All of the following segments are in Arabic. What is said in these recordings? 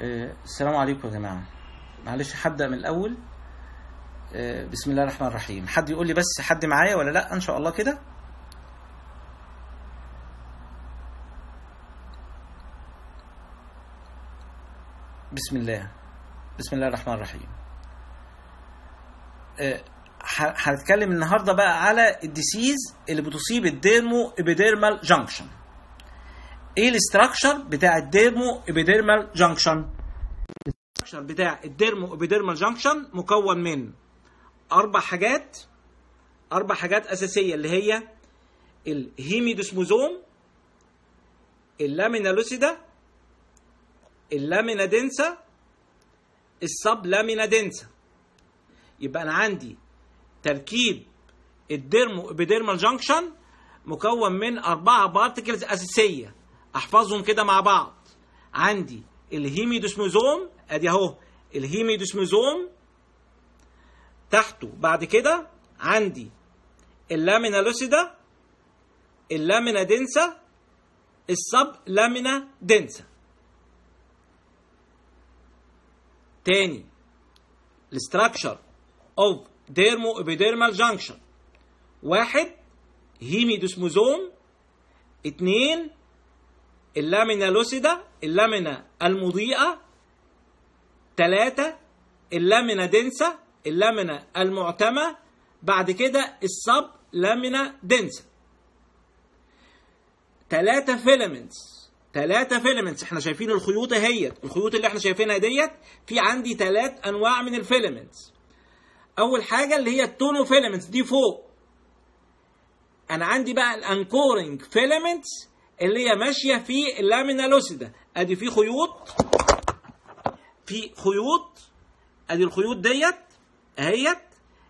السلام عليكم يا جماعة. معلش هبدأ من الأول؟ آه، بسم الله الرحمن الرحيم. حد يقول لي بس حد معايا ولا لأ؟ إن شاء الله كده. بسم الله. بسم الله الرحمن الرحيم. آه، هنتكلم النهارده بقى على ال diseases اللي بتصيب ال dermo-epidermal junction إيه ال structure بتاع ال dermo-epidermal junction ال structure بتاع ال dermo-epidermal junction مكون من أربع حاجات أربع حاجات أساسية اللي هي ال hemidesmosome ال lamina lucida ال lamina densa ال sub-lamina densa. يبقى أنا عندي تركيب ال dermo-epidermal junction مكون من أربعة particles أساسية. أحفظهم كده مع بعض. عندي ال hemidesmosome أدي أهو ال hemidesmosome. تحته بعد كده عندي ال lamina lucida ال lamina densa ال sub-lamina densa تاني ال structure of dermo-epidermal junction واحد hemidesmosome. اتنين ال lamina lucida ال lamina المضيئة. تلاتة ال lamina densa ال lamina المعتمة. بعد كده ال sub-lamina densa تلاتة filaments تلاتة filaments إحنا شايفين الخيوط أهيت. الخيوط اللي إحنا شايفينها ديت في عندي تلات أنواع من ال filaments أول حاجة اللي هي ال tonofilaments دي فوق. أنا عندي بقى ال anchoring filaments اللي هي ماشية في ال lamina lucida أدي في خيوط. في خيوط. أدي الخيوط ديت أهيت.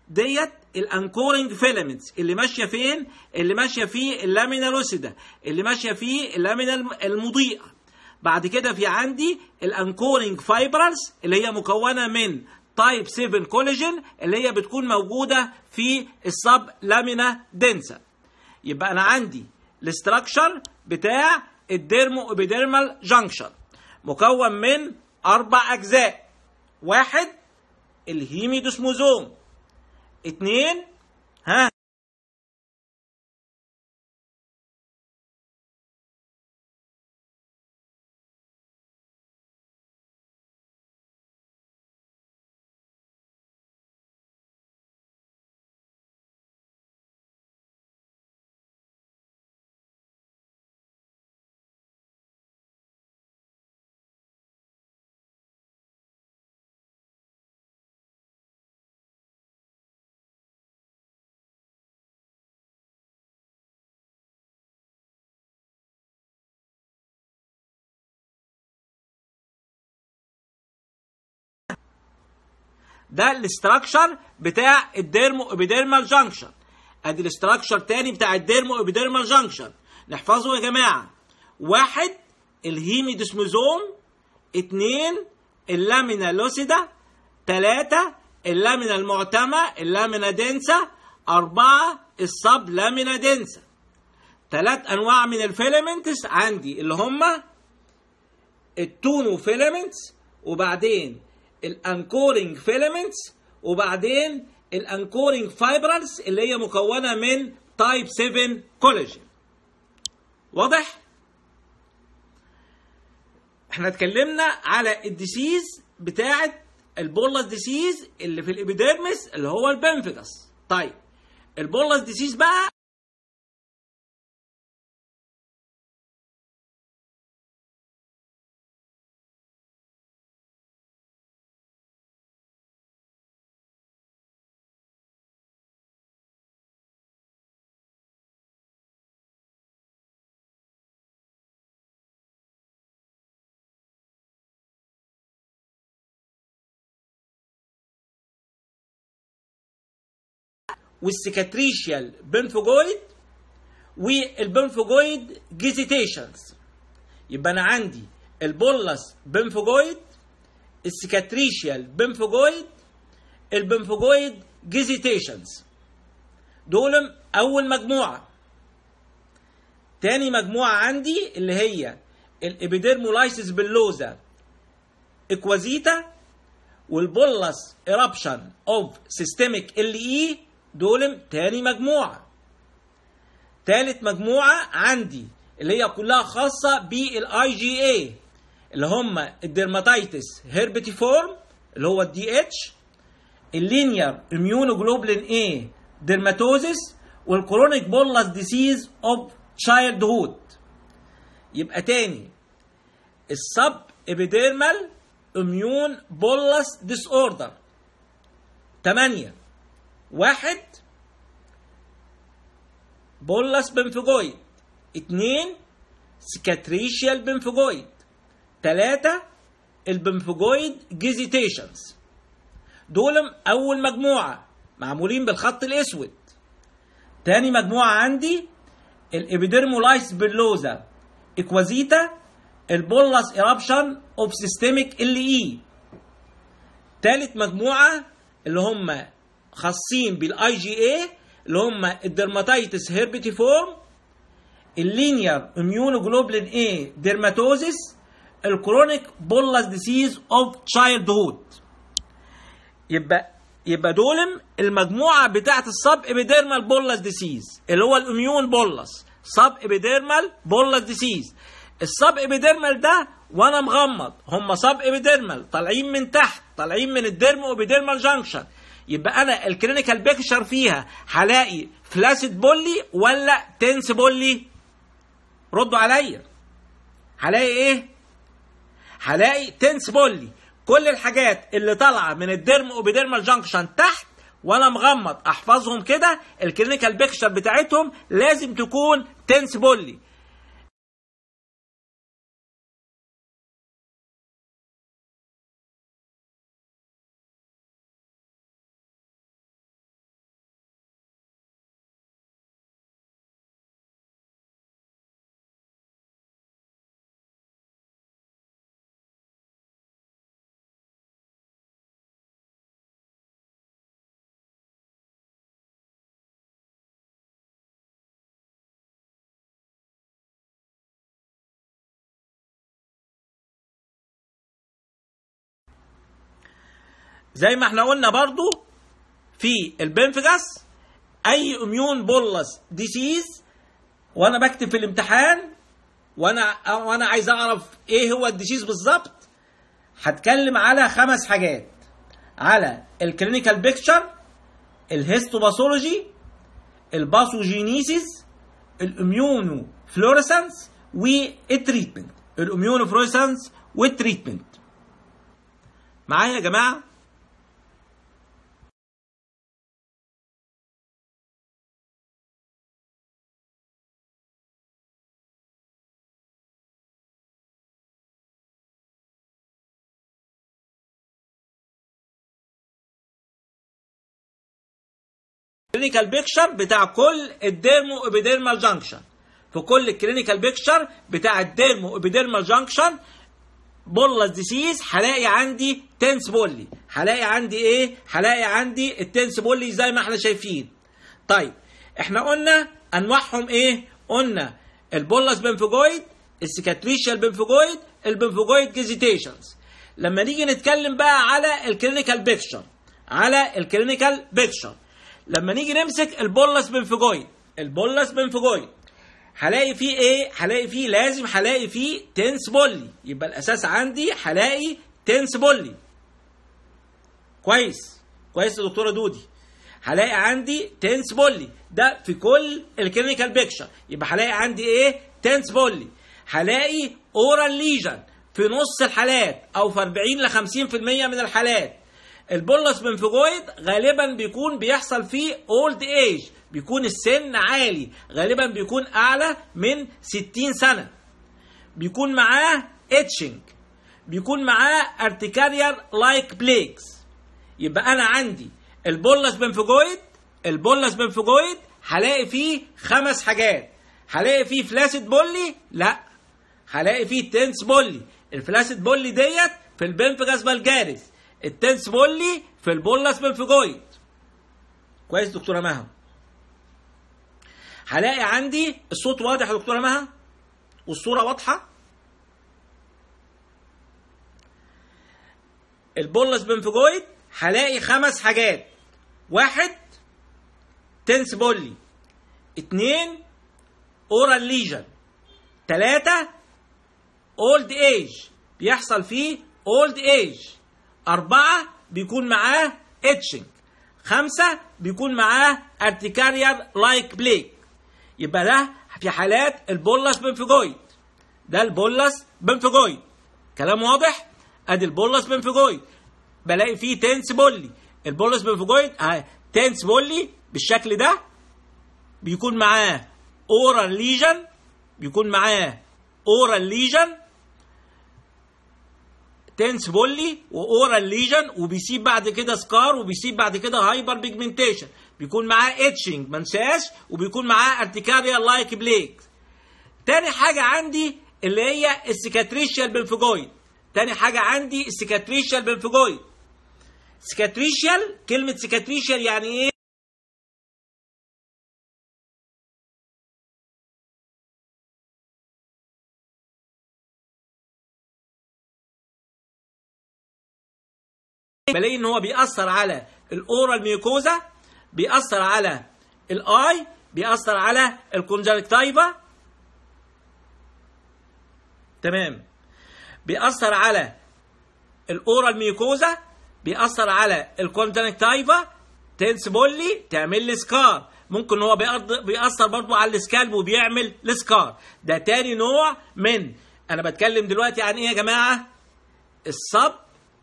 ديت ال anchoring filaments اللي ماشية فين؟ اللي ماشية في ال lamina lucida اللي ماشية في ال lamina الم- المضيئة. بعد كده في عندي ال anchoring fibers اللي هي مكونة من type 7 كولاجين اللي هي بتكون موجودة في ال sub-lamina densa يبقى أنا عندي ال structure بتاع ال dermo-epidermal junction مكون من أربع أجزاء واحد ال hemidesmosome اتنين ها؟ ده ال structure بتاع ال dermo-epidermal junction ادي ال structure تاني بتاع ال dermo-epidermal junction نحفظه يا جماعة. واحد ال hemidesmosome. اتنين ال lamina lucida. تلاتة ال lamina المعتمة ال lamina densa أربعة ال sub-lamina densa تلات أنواع من ال filaments عندي اللي هما ال tonofilaments وبعدين ال anchoring filaments وبعدين ال anchoring fibers اللي هي مكونة من type 7 كولاجين واضح؟ إحنا اتكلمنا على ال diseases بتاعه ال bullous diseases اللي في ال epidermis اللي هو ال pemphigus طيب ال bullous diseases بقى وال cicatricial pemphigoid وال pemphigoid gestationis. يبقى أنا عندي ال bullous pemphigoid ال cicatricial pemphigoid ال pemphigoid gestationis. دول أول مجموعة. تاني مجموعة عندي اللي هي ال epidermolysis bullosa acquisita وال bullous eruption of systemic LE دول تاني مجموعة. تالت مجموعة عندي اللي هي كلها خاصة بالاي جي اي اللي هم ال dermatitis herpetiform اللي هو ال DH ال linear immunoglobulin A dermatosis وال chronic bullous disease of childhood يبقى تاني ال subepidermal immune bullous disorder 8 واحد bullous pemphigoid. اتنين cicatricial pemphigoid تلاتة ال pemphigoid gestationis. دول أول مجموعة معمولين بالخط الأسود. تاني مجموعة عندي ال epidermolysis bullosa acquisita ال bullous eruption of systemic LE. تالت مجموعة اللي هم خاصين بالاي جي اي اللي هم ال dermatitis herpetiformis ال linear immunoglobulin A dermatosis ال chronic bullous disease of childhood يبقى يبقى دول المجموعة بتاعت ال subepidermal bullous disease اللي هو ال immune bullous subepidermal bullous disease ال subepidermal ده وأنا مغمض هم subepidermal طالعين من تحت طالعين من ال dermo-epidermal junction يبقى أنا ال clinical picture فيها هلاقي flaccid bullae ولا tense bullae؟ ردوا عليا. هلاقي إيه؟ هلاقي tense bullae. كل الحاجات اللي طالعة من ال dermo-epidermal junction تحت وأنا مغمض أحفظهم كده الكلينيكال بيكشر بتاعتهم لازم تكون تنس بولي. زي ما إحنا قلنا برضو في ال pemphigus أي immune bullous disease وأنا بكتب في الامتحان وأنا وأنا عايز أعرف إيه هو ال disease بالظبط هتكلم على خمس حاجات. على الكلينيكال بيكتشر الهيستوباثولوجي الباثوجينيسيس الاميونو فلوريسنس والتريتمنت ال immuno fluorescence وال treatment معايا يا جماعة؟ clinical picture بتاع كل ال dermo epidermal junction في كل ال clinical picture بتاع ال dermo-epidermal junction bullous disease هلاقي عندي tense bullae هلاقي عندي إيه؟ هلاقي عندي ال tense bullae زي ما إحنا شايفين. طيب إحنا قلنا أنواعهم إيه؟ قلنا ال bullous pemphigoid ال cicatricial pemphigoid ال pemphigoid gestationis لما نيجي نتكلم بقى على ال clinical picture على ال clinical picture لما نيجي نمسك ال bullous pemphigoid ال bullous pemphigoid هلاقي فيه إيه؟ هلاقي فيه لازم هلاقي فيه tense bullae. يبقى الأساس عندي هلاقي tense bullae. كويس. كويس يا دكتورة دودي. هلاقي عندي tense bullae. ده في كل ال clinical picture. يبقى هلاقي عندي إيه؟ tense bullae. هلاقي oral lesion في نص الحالات أو في 40 ل 50% من الحالات. ال bullous pemphigoid غالبا بيكون بيحصل فيه old age بيكون السن عالي غالبا بيكون أعلى من 60 سنة. بيكون معاه itching بيكون معاه urticarial-like plaques يبقى أنا عندي ال bullous pemphigoid ال bullous pemphigoid هلاقي فيه خمس حاجات. هلاقي فيه flaccid bullae لا. هلاقي فيه tense bullae ال flaccid bullae ديت في ال pemphigus vulgaris ال tense bullae في ال bullous pemphigoid كويس دكتورة مها. هلاقي عندي الصوت واضح يا دكتورة مها؟ والصورة واضحة؟ ال bullous pemphigoid هلاقي خمس حاجات. واحد tense bullae. اتنين oral lesion. تلاتة old age. بيحصل فيه old age. أربعة بيكون معاه itching خمسة بيكون معاه urticarial-like plaque يبقى ده في حالات ال bullous pemphigoid ده ال bullous pemphigoid كلام واضح؟ أدي ال bullous pemphigoid بلاقي فيه tense bullae ال bullous pemphigoid tense bullae بالشكل ده بيكون معاه oral lesion بيكون معاه oral lesion tense bullae و oral lesion وبيسيب بعد كده scar وبيسيب بعد كده hyperpigmentation بيكون معاه itching ما انساش وبيكون معاه urticarial-like plaque تاني حاجة عندي اللي هي ال cicatricial pemphigoid تاني حاجة عندي ال cicatricial pemphigoid cicatricial كلمة cicatricial يعني إيه؟ بلاقي إن هو بيأثر على ال oral mucosa بيأثر على ال eye بيأثر على ال conjunctiva تمام. بيأثر على ال oral mucosa بيأثر على ال conjunctiva tense bullae تعمل لي scar ممكن هو بيأثر برضو على ال scalp وبيعمل ال scar ده تاني نوع من أنا بتكلم دلوقتي عن إيه يا جماعة؟ ال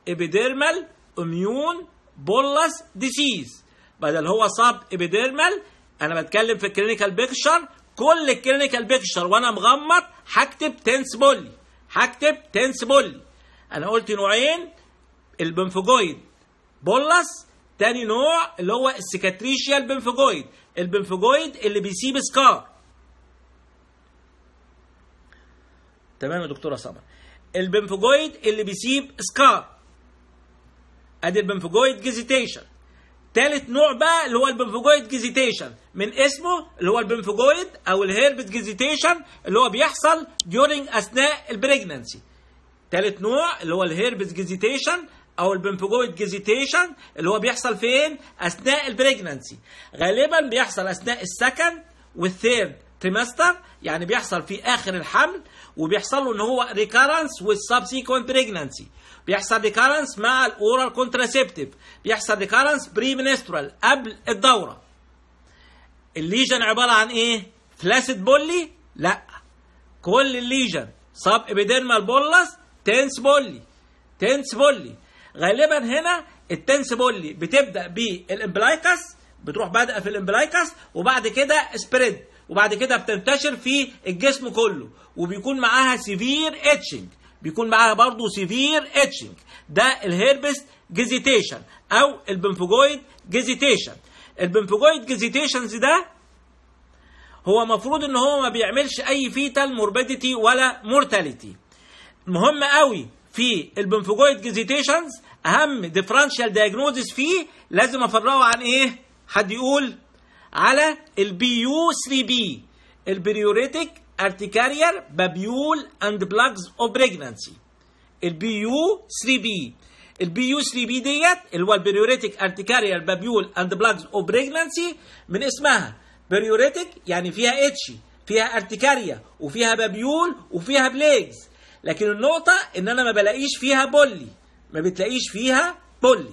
subepidermal immune bullous disease بدل هو subepidermal أنا بتكلم في ال clinical picture كل ال clinical picture وأنا مغمض هكتب tense bullae هكتب tense bullae أنا قلت نوعين ال pemphigoid bullous تاني نوع اللي هو ال cicatricial pemphigoid ال pemphigoid اللي بيسيب scar تمام يا دكتورة سمر ال pemphigoid اللي بيسيب scar أدي ال pemphigoid gestationis. تالت نوع بقى اللي هو ال pemphigoid gestationis. من اسمه اللي هو ال pemphigoid أو ال herpes gestationis اللي هو بيحصل during أثناء ال pregnancy تالت نوع اللي هو ال herpes gestationis أو ال pemphigoid gestationis اللي هو بيحصل فين؟ أثناء ال pregnancy غالبا بيحصل أثناء ال second وال third trimester يعني بيحصل في آخر الحمل وبيحصل له ان هو recurrence وال subsequent pregnancy بيحصل recurrence مع ال oral contraceptive بيحصل recurrence premenstrual قبل الدورة. ال lesion عبارة عن إيه؟ flaccid bullae لا. كل ال lesion subepidermal bullous tense bullae tense bullae غالبا هنا ال tense bullae بتبدأ بال umbilicus بتروح بادئه في ال umbilicus وبعد كده spread وبعد كده بتنتشر في الجسم كله وبيكون معاها severe itching بيكون معاها برضه severe itching ده ال herpes gestationis أو ال pemphigoid gestationis. ال pemphigoid gestationis ده هو مفروض إن هو ما بيعملش أي fetal morbidity ولا mortality مهم قوي في ال pemphigoid gestationis أهم differential diagnosis فيه لازم أفرقه عن إيه؟ حد يقول على ال PU 3 P. ال pruritic urticarial papules and plaques of pregnancy ال PU 3 P. ال PU 3 P ديت اللي هو ال pruritic urticarial papules and plaques of pregnancy من اسمها pruritic يعني فيها itch فيها urticaria وفيها papule وفيها plaques لكن النقطة إن أنا ما بلاقيش فيها bullae. ما بتلاقيش فيها bullae.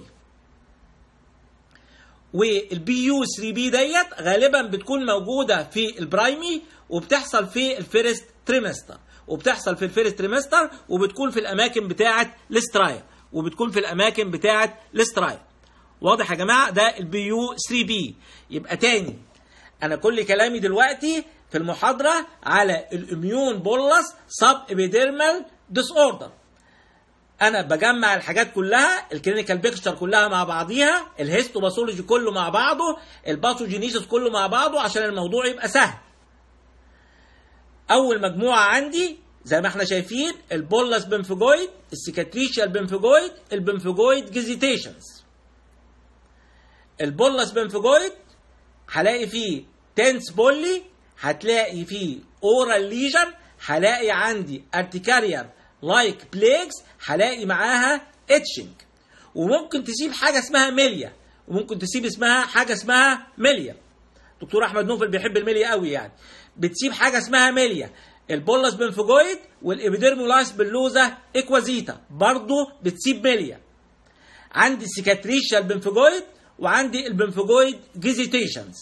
وال PU 3 P ديت غالبا بتكون موجودة في ال primi وبتحصل في ال first trimester وبتحصل في ال first trimester وبتكون في الأماكن بتاعة ال striae وبتكون في الأماكن بتاعة ال striae واضح يا جماعة؟ ده ال PU 3 P يبقى تاني أنا كل كلامي دلوقتي في المحاضرة على ال immune bullous subepidermal disorder. أنا بجمع الحاجات كلها ال clinical picture كلها مع بعضيها ال histopathology كله مع بعضه ال pathogenesis كله مع بعضه عشان الموضوع يبقى سهل. أول مجموعة عندي زي ما إحنا شايفين البولس بنفجويد السيكاتريشيال بنفجويد البنفجويد جيزيتيشنز. البولس بنفجويد هلاقي فيه tense bullae هتلاقي فيه oral lesion هلاقي عندي urticarial like plaques هلاقي معاها itching وممكن تسيب حاجة اسمها milia. وممكن تسيب اسمها حاجة اسمها milia. دكتور أحمد نوفل بيحب ال milia قوي يعني. بتسيب حاجة اسمها milia. ال bullous pemphigoid وال epidermolysis bullosa acquisita. برضه بتسيب milia. عندي cicatricial pemphigoid وعندي ال pemphigoid gestationis.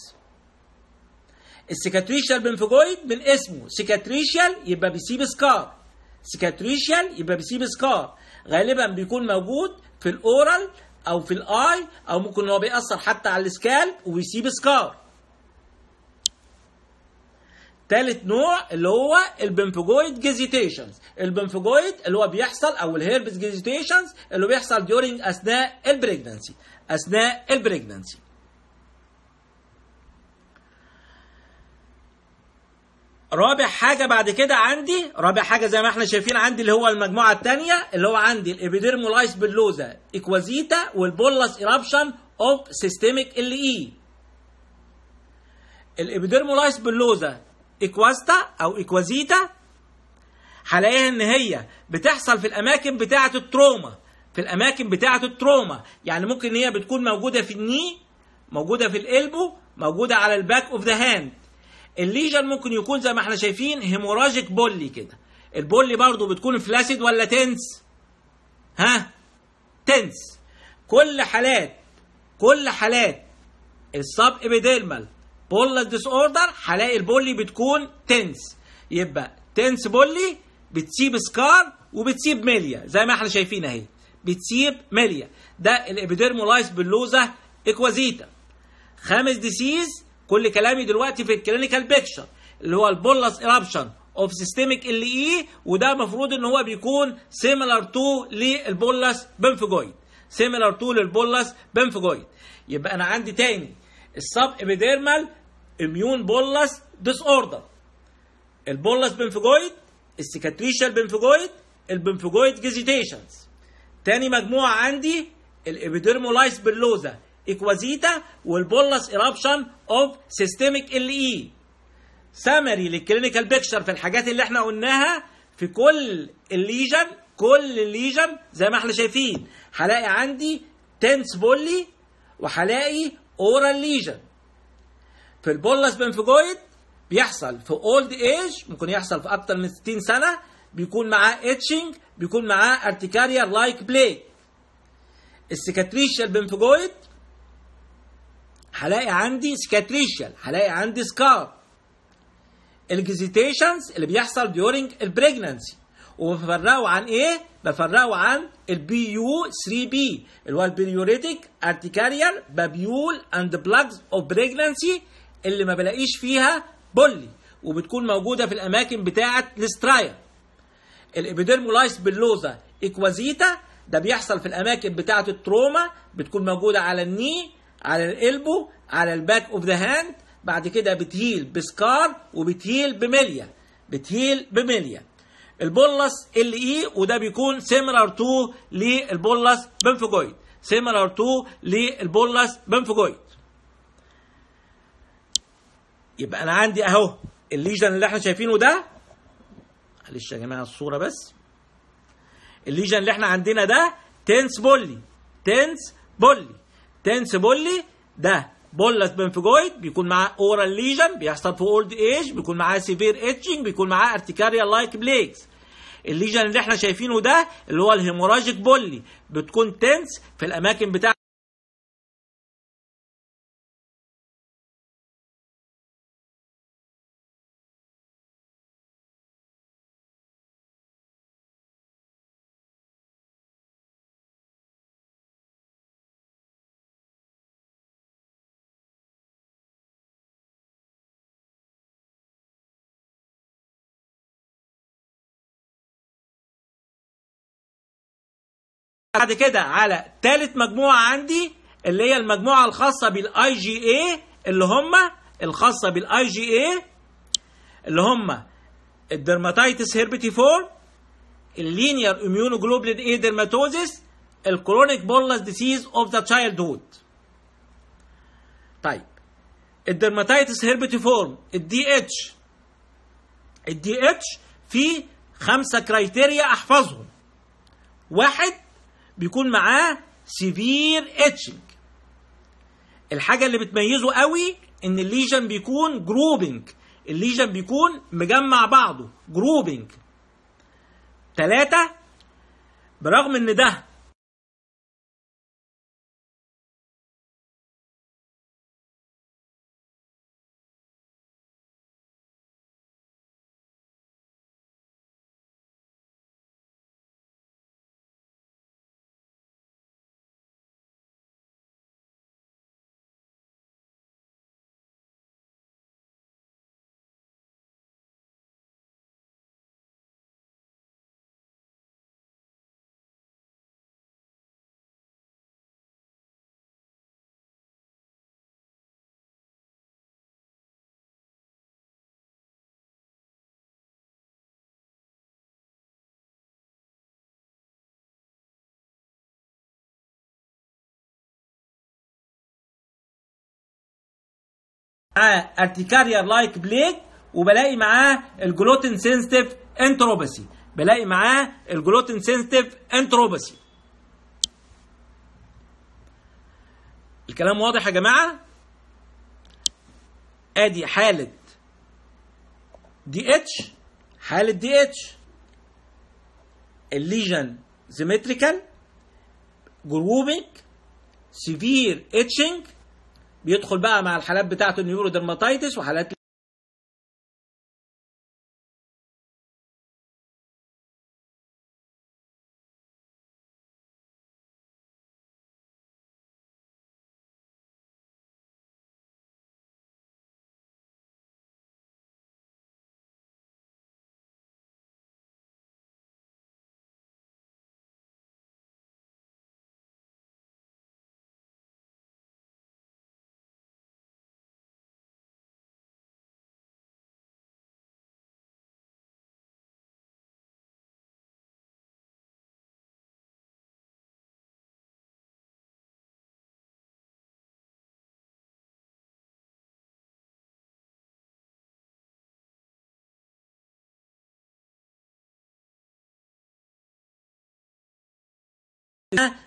ال cicatricial pemphigoid من اسمه cicatricial يبقى بيسيب scar. cicatricial يبقى بيسيب scar. غالبا بيكون موجود في ال oral أو في ال eye أو ممكن هو بيأثر حتى على ال scalp ويسيب scar. تالت نوع اللي هو ال pemphigoid gestationis. ال pemphigoid اللي هو بيحصل أو ال herpes gestationis اللي بيحصل during أثناء ال pregnancy أثناء ال pregnancy رابع حاجة بعد كده عندي رابع حاجة زي ما إحنا شايفين عندي اللي هو المجموعة الثانية اللي هو عندي ال epidermolysis bullosa acquisita وال bullous eruption of systemic LE ال epidermolysis bullosa acquista أو acquisita هلاقيها إن هي بتحصل في الأماكن بتاعة ال trauma في الأماكن بتاعة ال trauma. يعني ممكن هي بتكون موجودة في ال knee موجودة في ال elbow موجودة على ال back of the hand ال lesion ممكن يكون زي ما إحنا شايفين hemorrhagic bullae كده. ال bullae برضو بتكون flaccid ولا tense ها؟ tense كل حالات كل حالات ال subepidermal bullous disorder هلاقي ال bullae بتكون tense يبقى tense bullae بتسيب scar وبتسيب milia زي ما إحنا شايفين اهي. بتسيب milia ده ال epidermolysis bullosa acquisita خامس disease كل كلامي دلوقتي في ال clinical picture اللي هو ال bullous eruption of systemic LE وده المفروض إن هو بيكون similar to لل bullous pemphigoid similar to لل bullous pemphigoid يبقى أنا عندي تاني ال subepidermal immune bullous disorder ال bullous pemphigoid ال cicatricial pemphigoid ال pemphigoid gestationis تاني مجموعة عندي ال epidermolysis bullosa acquisita وال bullous eruption of systemic LE summary لل clinical picture في الحاجات اللي إحنا قلناها في كل ال lesion كل ال lesion زي ما إحنا شايفين. هلاقي عندي tense bullae وهلاقي oral lesion في ال bullous pemphigoid بيحصل في old age ممكن يحصل في أكتر من 60 سنة بيكون معاه itching بيكون معاه urticaria like plaques ال cicatricial pemphigoid هلاقي عندي cicatricial هلاقي عندي scar ال gestationis اللي بيحصل during ال pregnancy وبفرقه عن إيه؟ بفرقه عن ال PU 3 P اللي هو ال pruritic urticarial papules and plaques of pregnancy اللي ما بلاقيش فيها bullae وبتكون موجودة في الأماكن بتاعة ال striae ال epidermolysis bullosa acquisita ده بيحصل في الأماكن بتاعة ال trauma بتكون موجودة على ال knee على ال elbow على ال back of the hand بعد كده بتهيل ب scar وبتهيل ب milia بتهيل ب milia ال bullous LE وده بيكون similar to لل bullous pemphigoid similar to لل bullous pemphigoid يبقى أنا عندي أهو ال lesion اللي إحنا شايفينه ده. معلش يا جماعة الصورة بس. ال lesion اللي إحنا عندنا ده tense bullae. tense bullae. tense bullae ده bullous pemphigoid بيكون معاه oral lesion بيحصل في old age بيكون معاه severe itching بيكون معاه urticaria like plaques ال lesion اللي إحنا شايفينه ده اللي هو ال hemorrhagic bullae بتكون tense في الأماكن بتاع بعد كده على ثالث مجموعة عندي اللي هي المجموعة الخاصة بالاي جي اي اللي هم الخاصة بالاي جي اي اللي هم ال dermatitis herpetiformis ال linear immunoglobulin A dermatosis ال chronic bullous disease of the childhood طيب ال dermatitis herpetiformis ال DH ال DH في خمسة criteria أحفظهم. واحد بيكون معاه severe itching الحاجة اللي بتميزه قوي إن ال lesion بيكون grouping ال lesion بيكون مجمع بعضه grouping ثلاثة برغم إن ده معاه urticarial like plaques وبلاقي معاه ال gluten sensitive enteropathy. بلاقي معاه ال gluten sensitive enteropathy. الكلام واضح يا جماعة؟ ادي حالة DH حالة DH ال lesion symmetrical grouping severe itching بيدخل بقى مع الحالات بتاعته ال neurodermatitis وحالات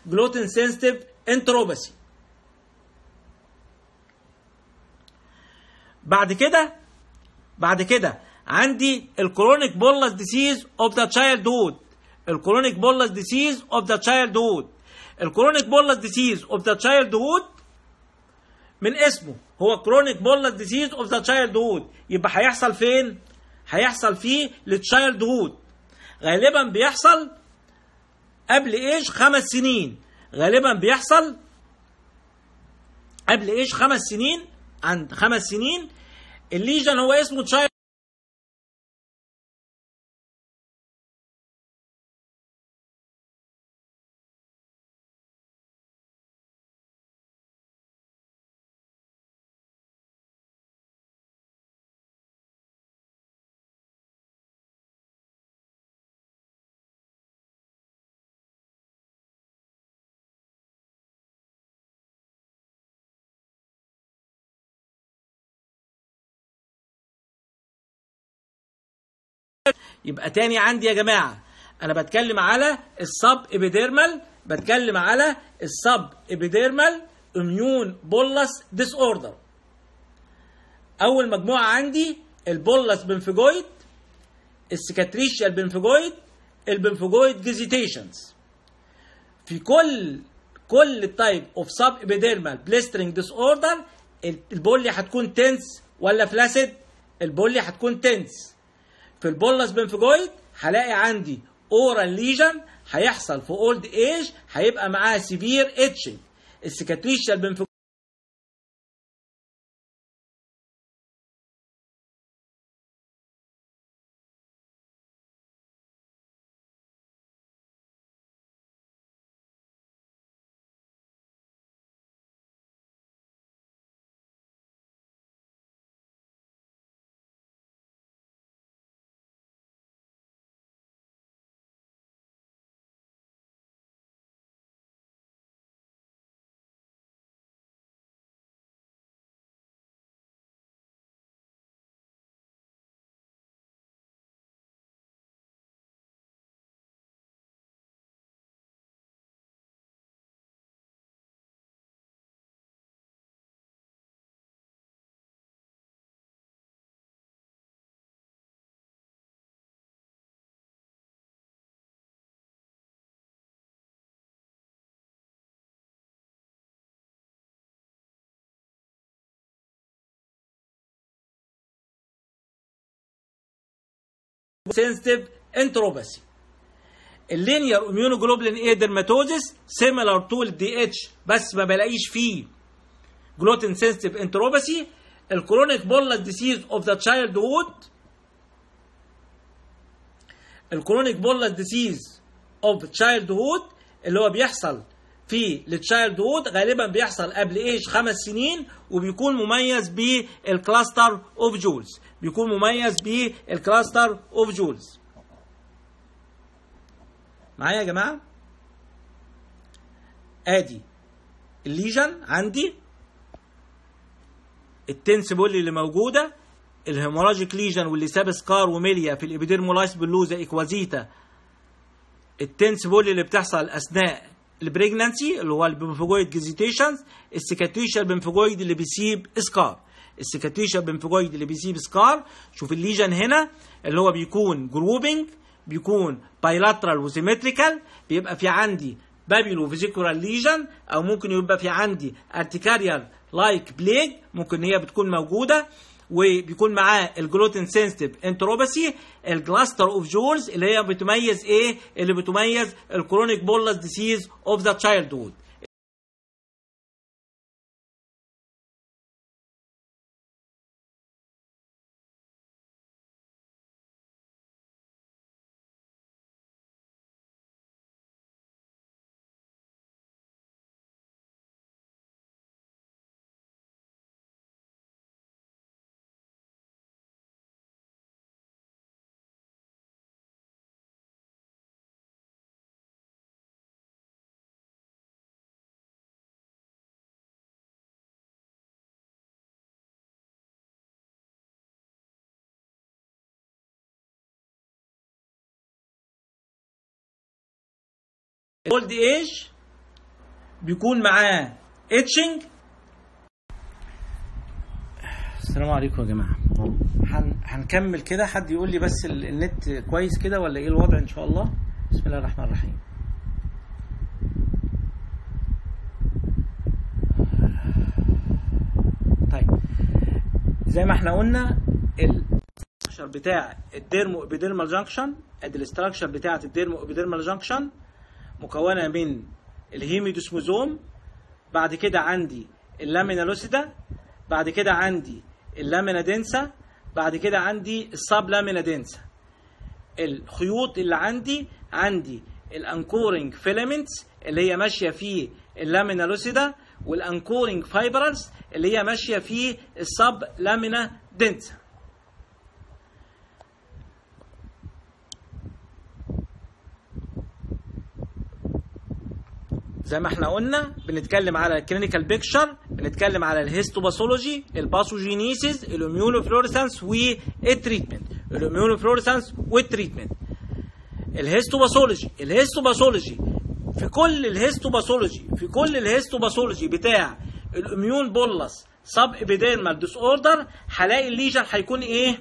gluten sensitive enteropathy بعد كده بعد كده عندي ال chronic bullous disease of the childhood ال chronic bullous disease of the childhood ال chronic bullous disease of the childhood من اسمه. هو chronic bullous disease of the childhood يبقى هيحصل فين؟ هيحصل فيه لل childhood غالبا بيحصل قبل إيش؟ خمس سنين. غالبا بيحصل قبل إيش؟ خمس سنين. عند خمس سنين. ال lesion هو اسمه child. يبقى تاني عندي يا جماعة. أنا بتكلم على ال subepidermal بتكلم على ال subepidermal immune bullous disorder أول مجموعة عندي ال bullous pemphigoid ال cicatricial pemphigoid ال pemphigoid gestationis في كل كل type of subepidermal blistering disorder ال bullae هتكون tense ولا flaccid ال bullae هتكون tense في ال bullous pemphigoid هلاقي عندي oral lesion هيحصل في old age هيبقى معاه severe itching ال cicatricial pemphigoid sensitive enteropathy ال linear immunoglobulin A dermatosis similar to ال DH بس ما بلاقيش فيه. gluten sensitive enteropathy ال chronic bullous disease of the childhood ال chronic bullous disease of childhood اللي هو بيحصل في ال childhood غالبا بيحصل قبل إيش خمس سنين وبيكون مميز بال cluster of jewels بيكون مميز بال cluster of jewels معايا يا جماعة؟ آدي. ال lesion عندي. ال tense bullae اللي موجودة. ال hemorrhagic lesion واللي ساب scar و milia في ال epidermolysis bullosa acquisita ال tense bullae اللي بتحصل أثناء ال pregnancy اللي هو ال pemphigoid gestationis. ال cicatricial pemphigoid اللي بيسيب scar ال cicatricial pemphigoid اللي بيسيب scar شوف ال lesion هنا اللي هو بيكون grouping بيكون bilateral و symmetrical بيبقى في عندي papulovesicular lesion أو ممكن يبقى في عندي urticarial like plaques ممكن هي بتكون موجودة وبيكون معاه ال gluten sensitive enteropathy ال cluster of jewels اللي هي بتميز إيه؟ اللي بتميز ال chronic bullous disease of the child هود old age بيكون معاه itching السلام عليكم يا جماعة. هن... هنكمل كده. حد يقول لي بس ال- النت كويس كده ولا إيه الوضع إن شاء الله؟ بسم الله الرحمن الرحيم. طيب. زي ما إحنا قلنا ال structure بتاع ال dermo epidermal junction ادي ال structure بتاعة ال dermo epidermal junction مكونة من ال hemidesmosome بعد كده عندي ال lamina lucida بعد كده عندي ال lamina densa بعد كده عندي ال sub lamina densa. الخيوط اللي عندي عندي ال anchoring filaments اللي هي ماشية في ال lamina lucida وال anchoring fibers اللي هي ماشية في ال sub lamina densa. زي ما إحنا قلنا بنتكلم على ال clinical picture بنتكلم على الهيستوباثولوجي الباثوجينيسيس ال immunofluorescence وال treatment. الاميونوفلوريسانس والتريتمنت. ال histopathology. ال histopathology. في كل ال histopathology في كل ال histopathology بتاع ال immune bullous sub epidermal disorder هلاقي ال lesion هيكون إيه؟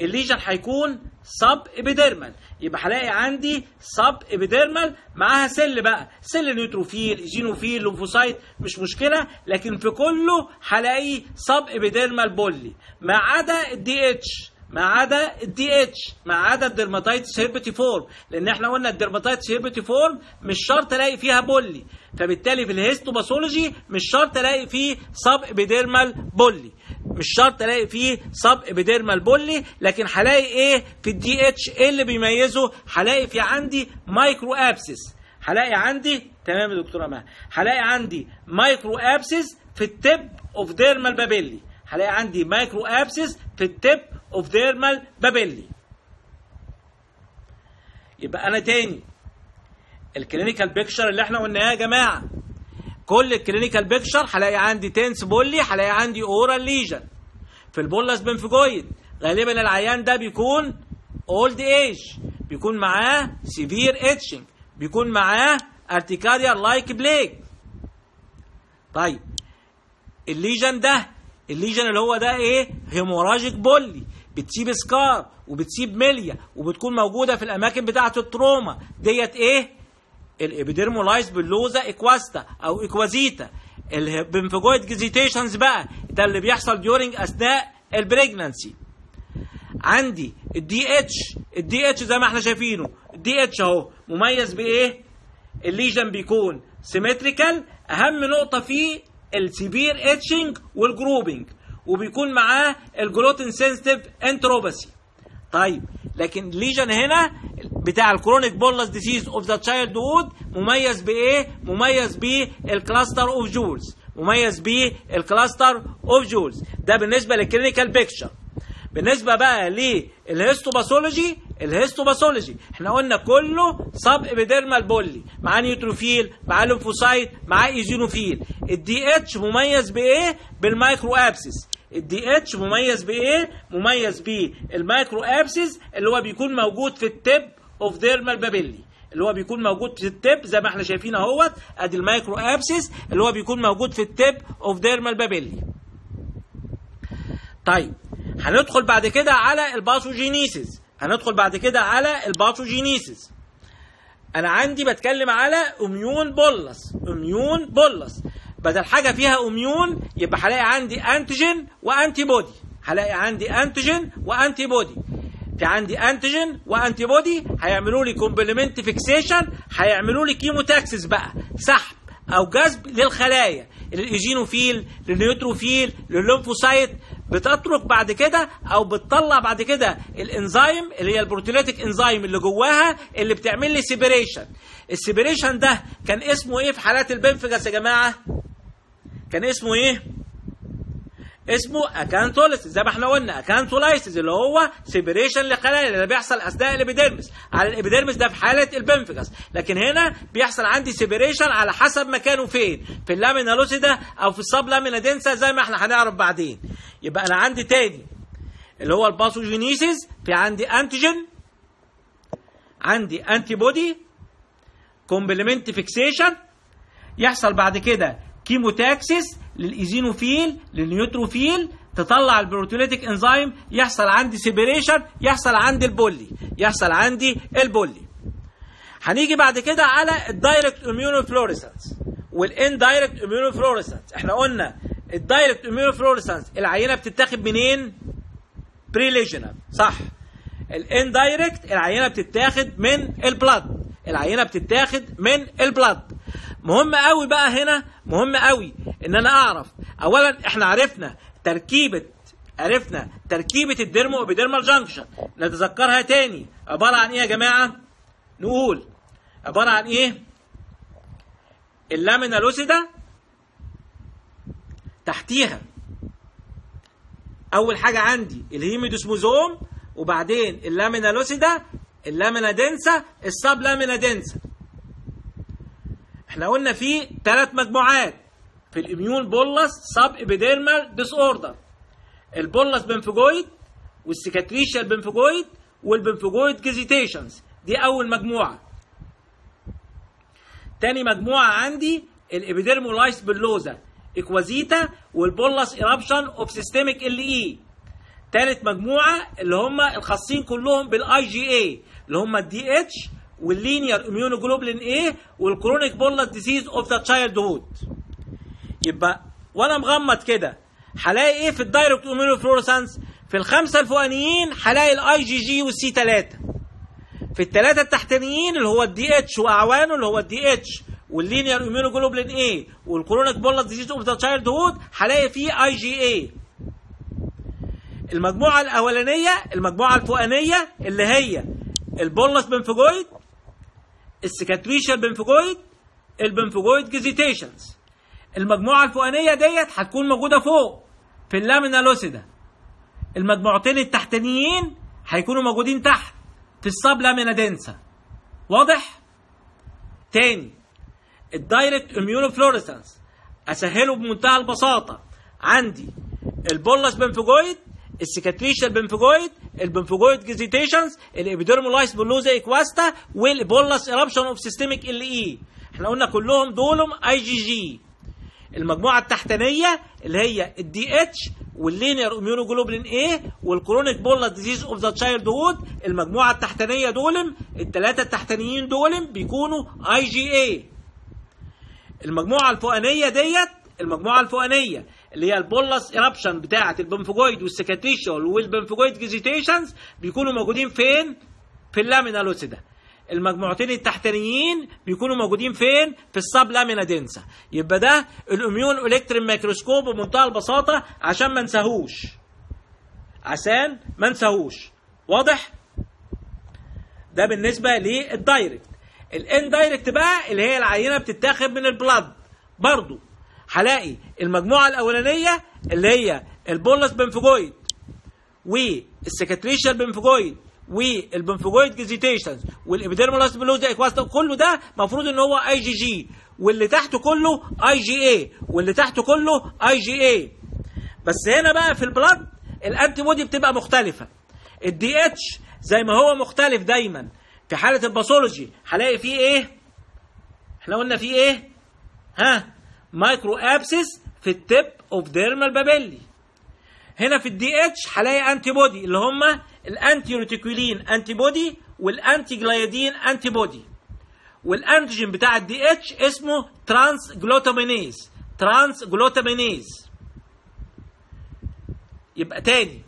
ال lesion هيكون sub epidermal يبقى هلاقي عندي sub epidermal معاها cell بقى. cell neutrophil eosinophil lymphocyte مش مشكلة. لكن في كله هلاقي sub epidermal bullae. ما عدا ال DH ما عدا ال DH ما عدا ال dermatitis herpetiform لأن إحنا قلنا ال dermatitis herpetiform مش شرط ألاقي فيها bullae. فبالتالي في ال histopathology مش شرط ألاقي فيه sub epidermal bullae. مش شرط الاقي فيه sub epidermal bullae لكن هلاقي إيه في ال DH إيه اللي بيميزه؟ هلاقي في عندي micro abscess هلاقي عندي تمام يا دكتوره مها هلاقي عندي micro abscess في ال tip of dermal papillae. هلاقي عندي micro abscess في ال tip of dermal papillae. يبقى أنا تاني. ال clinical picture اللي إحنا قلناه يا جماعة. كل ال clinical picture هلاقي عندي tense bullae هلاقي عندي oral lesion في ال bullous pemphigoid غالبا العيان ده بيكون old age بيكون معاه severe itching بيكون معاه urticarial like plaque طيب ال lesion ده ال lesion اللي هو ده إيه؟ hemorrhagic bullae بتسيب scar وبتسيب milia وبتكون موجودة في الأماكن بتاعة ال trauma. ديت إيه؟ ال epidermolysis bullosa acquisita أو acquisita. ال pemphigoid gestationis بقى ده اللي بيحصل during أثناء ال pregnancy عندي ال DH ال DH زي ما إحنا شايفينه. ال DH أهو مميز بإيه؟ ال lesion بيكون symmetrical أهم نقطة فيه ال severe itching وال grouping وبيكون معاه ال gluten sensitive enteropathy طيب لكن lesion هنا بتاع ال chronic bullous disease of the childhood مميز بإيه؟ مميز بال cluster of jewels مميز بال cluster of jewels ده بالنسبة لل clinical picture بالنسبة بقى لل histopathology ال histopathology إحنا قلنا كله sub epidermal bullae معاه neutrophil معاه lymphocyte معاه eosinophil ال DH مميز بإيه؟ بال micro abscess ال DH مميز بإيه؟ مميز بال micro abscess اللي هو بيكون موجود في ال tip of dermal papillae اللي هو بيكون موجود في ال tip زي ما إحنا شايفين اهوت ادي ال micro abscess اللي هو بيكون موجود في ال tip of dermal papillae طيب هندخل بعد كده على ال pathogenesis. هندخل بعد كده على ال pathogenesis. أنا عندي بتكلم على immune bullous immune bullous بدل حاجة فيها immune يبقى هلاقي عندي antigen و antibody هلاقي عندي antigen و antibody عندي antigen و antibody هيعملوا لي complement fixation هيعملوا لي chemotaxis بقى سحب أو جذب للخلايا لل eosinophil لل neutrophil لل lymphocyte. بتترك بعد كده أو بتطلع بعد كده الإنزيم اللي هي ال proteolytic enzyme اللي جواها اللي بتعمل لي separation ال separation ده كان اسمه إيه في حالات ال pemphigus يا جماعة؟ كان اسمه إيه؟ اسمه acantholysis زي ما إحنا قلنا acantholysis اللي هو separation لخلايا اللي بيحصل أثناء ال epidermis. على ال epidermis ده في حالة ال pemphigus لكن هنا بيحصل عندي separation على حسب مكانه فين. في ال lamina lucida أو في ال sub lamina densa زي ما إحنا هنعرف بعدين. يبقى أنا عندي تاني اللي هو ال pathogenesis. في عندي antigen عندي antibody complement fixation يحصل بعد كده chemotaxis لل eosinophil لل neutrophil تطلع ال proteolytic enzyme يحصل عندي separation يحصل عندي ال bullae يحصل عندي ال bullae. هنيجي بعد كده على ال direct immunofluorescence وال indirect immunofluorescence. إحنا قلنا ال direct immunofluorescence العينة بتتاخد منين؟ perilesional صح. ال indirect العينة بتتاخد من ال blood. العينة بتتاخد من ال blood. مهم قوي بقى هنا مهم قوي إن أنا أعرف. اولا إحنا عرفنا تركيبة عرفنا تركيبة ال dermo-epidermal junction. نتذكرها تاني. عبارة عن إيه يا جماعة؟ نقول. عبارة عن إيه؟ ال lamina lucida تحتيها. أول حاجة عندي ال hemidesmosome وبعدين ال lamina lucida ال lamina densa ال sub lamina densa إحنا قلنا في ثلاث مجموعات. في ال immune bullous subepidermal disorder ال bullous pemphigoid و ال cicatricial pemphigoid و ال pemphigoid gestationis دي أول مجموعة. تاني مجموعة عندي ال epidermolysis bullosa. acquisita و ال bullous eruption of systemic LE تالت مجموعة اللي هم الخاصين كلهم بالاي جي اي اللي هم ال DH و ال linear immunoglobulin A و ال chronic bullous disease of the childhood يبقى وأنا مغمض كده هلاقي إيه في ال direct immunofluorescence في الخمسة الفوقانيين هلاقي الاي جي جي والسي 3 في الثلاثه التحتانيين اللي هو ال DH وأعوانه اللي هو ال DH و ال linear immunoglobulin A و ال chronic bullous disease of the childhood هلاقي فيه اي جي اي المجموعة الأولانية المجموعة الفوقانية اللي هي ال bullous pemphigoid ال cicatricial pemphigoid ال pemphigoid gestationis. المجموعة الفوقانية ديت هتكون موجودة فوق في ال lamina lucida المجموعتين التحتانيين هيكونوا موجودين تحت في ال sub lamina densa واضح؟ تاني ال direct immunofluorescence أسهله بمنتهى البساطة. عندي ال bullous pemphigoid ال cicatricial pemphigoid ال pemphigoid gestationis ال epidermolysis bullosa acquisita و ال bullous eruption of systemic LE إحنا قلنا كلهم دولهم اي جي جي المجموعة التحتانية اللي هي ال DH و ال linear immunoglobulin A و ال chronic bullous disease of the childhood المجموعة التحتانية دولم الثلاثه التحتانيين دولم بيكونوا اي جي اي المجموعة الفوقانية ديت المجموعة الفوقانية اللي هي البولس ايربشن بتاعه البنفجويد والسكاتيشول والبنفجويد جيزيتيشنز بيكونوا موجودين فين؟ في ال lamina lucida المجموعتين التحتانيين بيكونوا موجودين فين؟ في ال sub lamina densa. يبقى ده ال immune electron microscope بمنتهى البساطة عشان ما نساهوش. عشان ما نساهوش. واضح؟ ده بالنسبة لل direct. ال indirect بقى اللي هي العينة بتتاخد من ال blood. برضو هلاقي المجموعة الأولانية اللي هي البولس بنفجويد والسكاتريشال بنفجويد والبنفجويد جيزيتيشنز والإبيديرمولاس بلوزا اكواستا كله ده المفروض إن هو اي جي جي واللي تحته كله اي جي اي واللي تحته كله اي جي اي بس هنا بقى في ال blood ال antibody بتبقى مختلفة. ال DH زي ما هو مختلف دايما. في حالة ال pathology هلاقي فيه إيه؟ إحنا قلنا فيه إيه؟ ها؟ micro abscess في ال tip of dermal papillae هنا في ال DH هلاقي antibody اللي هم ال anti-reticulin antibody و ال anti-gliadin antibody و ال antigen بتاع ال DH اسمه transglutaminase transglutaminase يبقى تاني.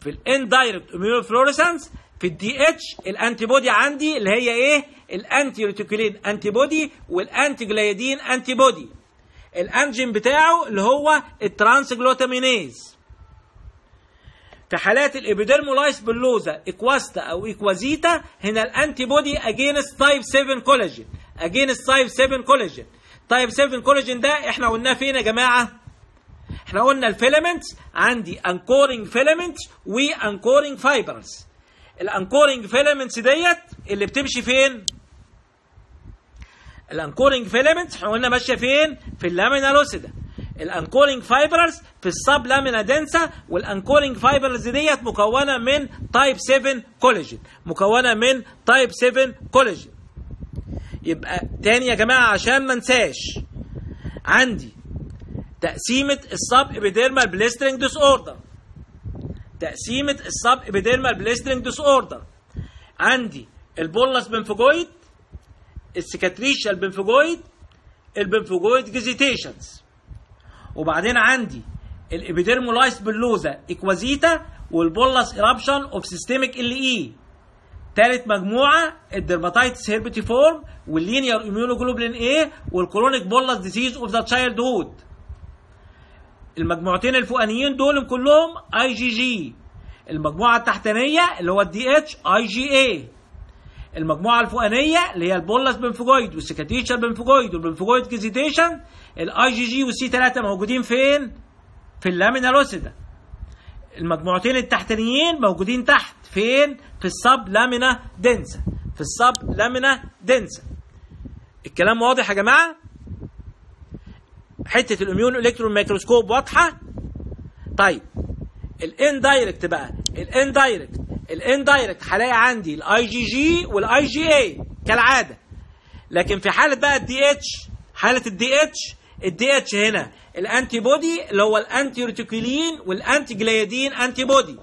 في ال indirect immunofluorescence في ال DH ال antibody عندي اللي هي إيه؟ ال anti-reticulin antibody و ال anti-gliadin antibody ال antigen بتاعه اللي هو ال transglutaminase في حالات ال epidermolysis bullosa acquisita أو acquisita هنا ال antibody against type 7 كولاجين. against type 7 collagen. type 7 كولاجين ده إحنا قلناه فين يا جماعة؟ إحنا قلنا ال filaments عندي anchoring filaments و anchoring fibers. ال anchoring filaments ديت اللي بتمشي فين؟ ال anchoring filaments إحنا قلنا ماشية فين؟ في ال lamina lucida ال anchoring fibers في ال sub lamina densa و ال anchoring fibers ديت مكونة من type 7 كولاجين مكونة من type 7 كولاجين يبقى تاني يا جماعة عشان ما انساش عندي تقسيمة ال subepidermal blistering disorder تقسيمة ال subepidermal blistering disorder عندي ال bullous pemphigoid ال cicatricial pemphigoid ال pemphigoid gestationis. وبعدين عندي ال epidermolysis bullosa acquisita و ال bullous eruption of systemic LE تالت مجموعة ال dermatitis herpetiformis و ال linear immunoglobulin A و ال chronic bullous disease of the childhood المجموعتين الفوقانيين دول كلهم اي جي جي المجموعة التحتانية اللي هو ال DH IgA المجموعة الفوقانية اللي هي البولس بنفجويد والسكاتيشال بنفجويد والبنفجويد كيزيتيشن الاي جي جي والسي 3 موجودين فين؟ في ال lamina lucida. المجموعتين التحتانيين موجودين تحت فين؟ في ال sub lamina densa. في ال sub lamina densa. الكلام واضح يا جماعة؟ حتة ال immune electron microscope واضحة؟ طيب ال indirect بقى ال indirect ال indirect هلاقي عندي الاي جي جي والاي جي اي كالعادة. لكن في حالة بقى ال DH حالة ال DH ال DH هنا ال antibody اللي هو ال anti reticulin وال anti gliadin antibody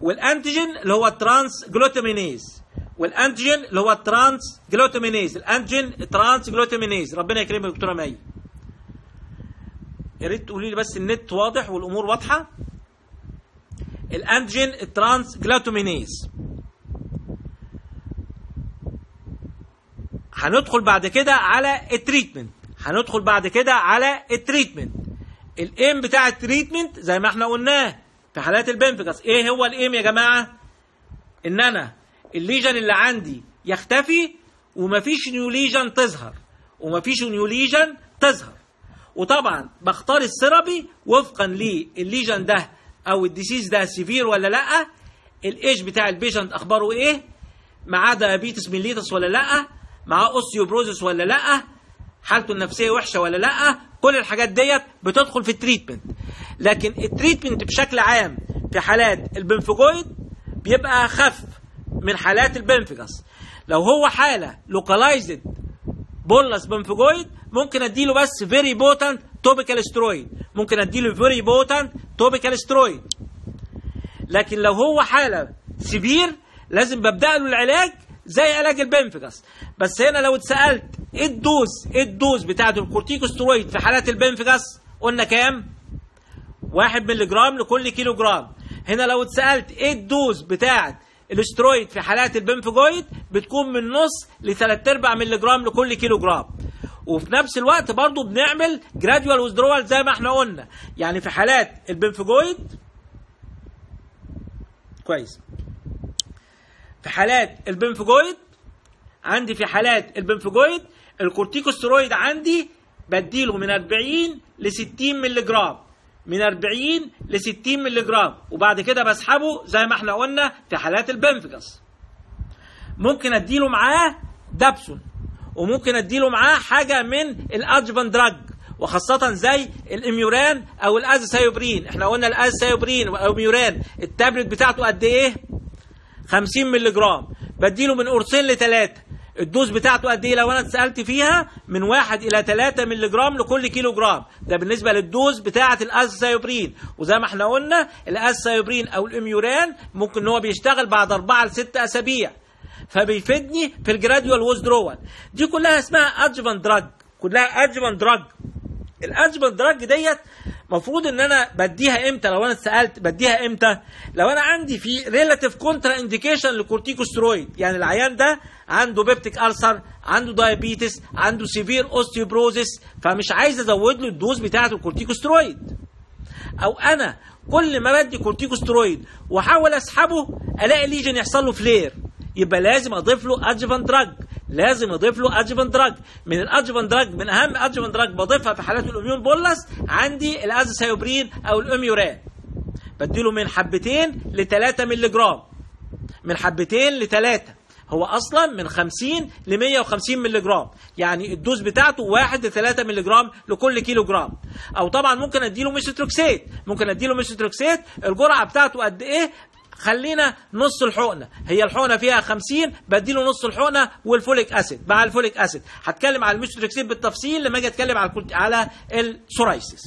وال antigen اللي هو ال transglutaminase وال antigen اللي هو ال transglutaminase ال antigen ال transglutaminase ربنا يكرمك يا دكتورة مي. يا ريت تقولي لي بس النت واضح والأمور واضحة؟ ال antigen ال transglutaminase هندخل بعد كده على ال treatment هندخل بعد كده على ال treatment ال aim بتاع ال treatment زي ما إحنا قلناه في حالات ال pemphigus. إيه هو ال aim يا جماعة؟ ان أنا ال lesion اللي عندي يختفي ومفيش new lesion تظهر. ومفيش new lesion تظهر. وطبعا بختار ال therapy وفقا للل lesion ده. أو ال disease ده severe ولا لأ؟ الايج بتاع ال patient أخباره إيه؟ معاه diabetes mellitus ولا لأ؟ معاه osteoporosis ولا لأ؟ حالته النفسية وحشة ولا لأ؟ كل الحاجات ديت بتدخل في ال treatment لكن ال treatment بشكل عام في حالات ال pemphigoid بيبقى اخف من حالات ال pemphigus. لو هو حالة localized bullous pemphigoid ممكن أديله بس very potent topical steroid ممكن أديله very potent topical steroid لكن لو هو حالة severe لازم ببدأ له العلاج زي علاج ال pemphigus بس هنا لو اتسألت إيه ال dose؟ إيه ال dose بتاعت الكورتيكوسترويد في حالات ال pemphigus قلنا كام؟ 1 مللي جرام لكل كيلو جرام هنا لو اتسألت إيه ال dose بتاعت الاسترويد في حالات ال pemphigoid بتكون من نص لثلاث أرباع مللي جرام لكل كيلو جرام وفي نفس الوقت برضو بنعمل gradual withdrawal زي ما إحنا قلنا. يعني في حالات ال pemphigoid كويس. في حالات ال pemphigoid عندي في حالات ال pemphigoid ال corticosteroid عندي بديله من 40 ل 60 مللي جرام من 40 ل 60 مللي جرام وبعد كده بسحبه زي ما إحنا قلنا في حالات ال pemphigus ممكن اديله معاه dapsone وممكن أديله معاه حاجة من ال adjuvant drug وخاصة زي ال Imuran أو ال azathioprine إحنا قلنا ال azathioprine أو ال Imuran ال tablet بتاعته قد إيه؟ 50 مللي جرام بديله من قرصين لثلاثة ال dose بتاعته قد إيه؟ لو أنا اتسألت فيها من 1 إلى 3 مللي جرام لكل كيلو جرام ده بالنسبة لل dose بتاعة ال azathioprine وزي ما إحنا قلنا ال azathioprine أو ال Imuran ممكن إن هو بيشتغل بعد 4 ل 6 أسابيع. فبيفيدني في ال gradual withdrawal دي كلها اسمها adjuvant drug كلها adjuvant drug ال adjuvant drug ديت المفروض إن أنا بديها إمتى؟ لو أنا اتسالت بديها إمتى؟ لو أنا عندي في relative contraindication لل corticosteroid يعني العيان ده عنده peptic ulcer عنده diabetes عنده severe osteoporosis فمش عايز أزود له ال dose بتاعة الكورتيكوسترويد. أو أنا كل ما بدي كورتيكوسترويد وأحاول أسحبه ألاقي lesion يحصل له flare يبقى لازم أضيف له adjuvant drug لازم أضيف له adjuvant drug من ال adjuvant drug من أهم adjuvant drug بضيفها في حالات ال immune bullous عندي ال azathioprine أو ال Imuran بديله من حبتين ل 3 مللي جرام من حبتين لثلاثة هو أصلا من 50 ل 150 مللي جرام يعني ال dose بتاعته 1 ل 3 مللي جرام لكل كيلو جرام أو طبعا ممكن أديله ميثوتروكسيت. ممكن أديله ميثوتروكسيت. الجرعة بتاعته قد إيه؟ خلينا نص الحقنة. هي الحقنة فيها 50 بديله نص الحقنة وال folic acid. مع ال folic acid. هتكلم على الميثوتروكسيت بالتفصيل. لما أجي أتكلم على على ال psoriasis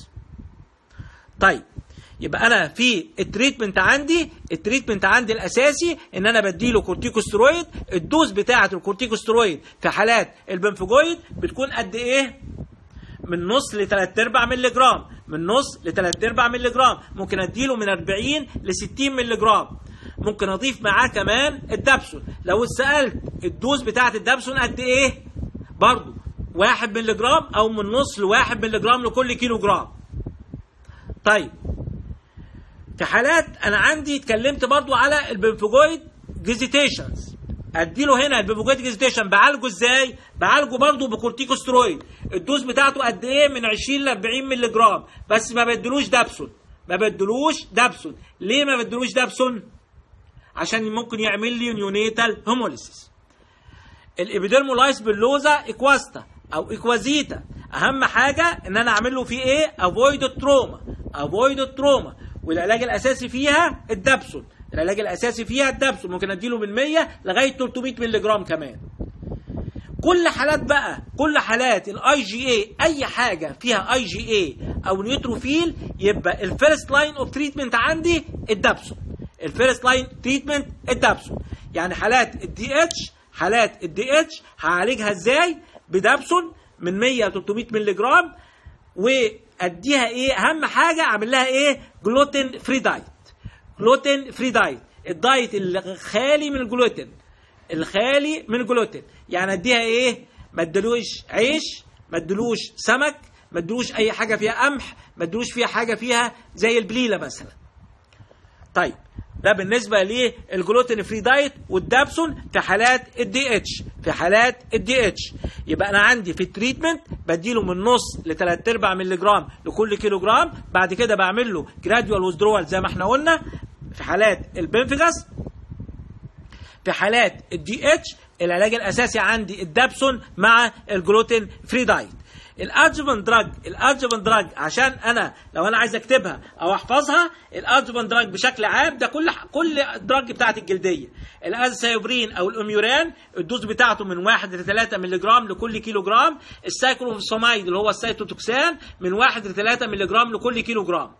طيب. يبقى أنا في ال treatment عندي ال treatment عندي الأساسي إن أنا بديله corticosteroid ال dose بتاعة الكورتيكوسترويد في حالات ال pemphigoid بتكون قد إيه؟ من نص ل 3 أرباع مللي جرام من نص ل 3 أرباع مللي جرام ممكن أديله من 40 ل 60 مللي جرام ممكن أضيف معاه كمان ال dapsone لو اتسالت ال dose بتاعة ال dapsone قد إيه؟ برضه 1 مللي جرام أو من نص ل 1 مللي جرام لكل كيلو جرام طيب. في حالات أنا عندي اتكلمت برضو على ال pemphigoid gestationis. اديله هنا ال pemphigoid gestationis بعالجه إزاي؟ بعالجه برضو بكورتيكوسترويد. ال dose بتاعته قد إيه؟ من 20 ل 40 مللي جرام بس ما بدلوش dapsone ما بدلوش dapsone ليه ما بدلوش dapsone عشان ممكن يعمل لي neonatal hemolysis ال epidermolysis bullosa acquisita أو acquisita. أهم حاجة إن أنا اعمل له فيه إيه؟ avoid ال trauma avoid ال trauma والعلاج الأساسي فيها ال dapsone. العلاج الأساسي فيها ال dapsone ممكن أديله من 100 لغاية 300 مللي جرام كمان. كل حالات بقى كل حالات ال IgA أي حاجة فيها IgA أو neutrophil يبقى الفيرست لاين اوف تريتمنت عندي الدبسون الفيرست لاين تريتمنت الدبسون يعني حالات الدي اتش حالات الدي اتش هعالجها إزاي؟ ب dapsone من 100 ل 300 مللي جرام وأديها إيه؟ أهم حاجة أعمل لها إيه؟ gluten free diet gluten free diet ال diet الخالي من الجلوتين الخالي من الجلوتين يعني أديها إيه؟ ما ادلوش عيش ما ادلوش سمك ما ادلوش أي حاجة فيها قمح ما ادلوش فيها حاجة فيها زي البليلة مثلا. طيب. ده بالنسبة لل gluten free diet وال dapsone في حالات الدي اتش في حالات الدي اتش. يبقى أنا عندي في ال treatment بديله من نص ل 3 أرباع مللي جرام لكل كيلو جرام بعد كده بعمل له gradual withdrawal زي ما إحنا قلنا في حالات ال pemphigus في حالات ال DH العلاج الأساسي عندي ال dapsone مع ال gluten free diet. ال adjuvant drug ال adjuvant drug عشان أنا لو أنا عايز أكتبها أو أحفظها ال adjuvant drug بشكل عام ده كل كل drug بتاعت الجلدية. ال azathioprine أو ال Imuran ال dose بتاعته من 1 ل 3 مللي جرام لكل كيلو جرام ال cyclophosphamide اللي هو ال Cytoxan من 1 ل 3 مللي جرام لكل كيلو جرام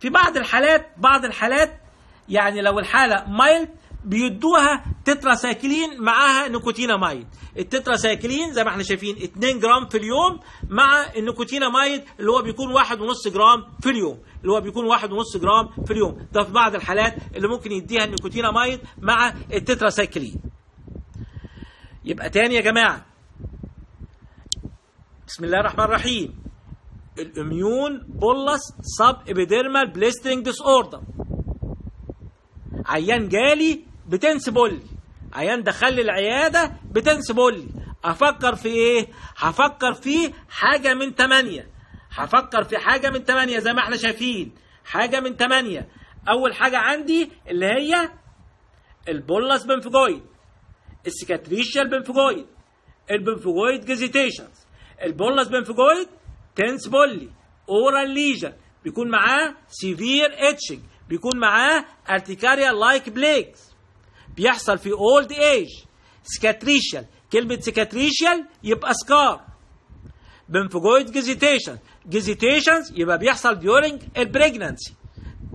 في بعض الحالات بعض الحالات يعني لو الحالة mild بيدوها تتراسايكلين معاها nicotinamide التتراسايكلين زي ما إحنا شايفين 2 جرام في اليوم مع ال nicotinamide اللي هو بيكون 1.5 جرام في اليوم. اللي هو بيكون 1.5 جرام في اليوم. ده في بعض الحالات اللي ممكن يديها ال nicotinamide مع التتراسايكلين. يبقى تاني يا جماعة. بسم الله الرحمن الرحيم. ال immune bullous subepidermal blistering disorder. عيان جالي ب tense bullae عيان دخل لي العيادة ب tense bullae أفكر في إيه؟ هفكر في حاجة من ثمانيه هفكر في حاجة من ثمانيه زي ما إحنا شايفين. حاجة من ثمانيه أول حاجة عندي اللي هي ال bullous pemphigoid. ال cicatricial pemphigoid ال pemphigoid gestationis. ال bullous pemphigoid tense bullae oral lesion. بيكون معاه severe itching بيكون معاه urticaria like plaques. بيحصل في old age cicatricial كلمة cicatricial يبقى scar pemphigoid gestation gestationis يبقى بيحصل during ال pregnancy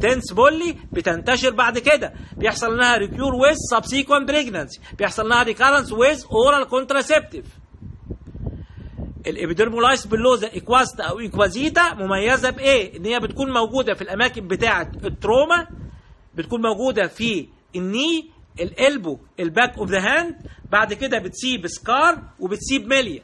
tense bullae بتنتشر بعد كده. بيحصل لها recur with subsequent pregnancy بيحصل لها recurrence with oral contraceptive ال epidermolysis bullosa acquisita أو acquisita مميزة بإيه؟ إن هي بتكون موجودة في الأماكن بتاعة ال trauma بتكون موجودة في ال knee ال elbow ال back of the hand بعد كده بتسيب scar وبتسيب milia.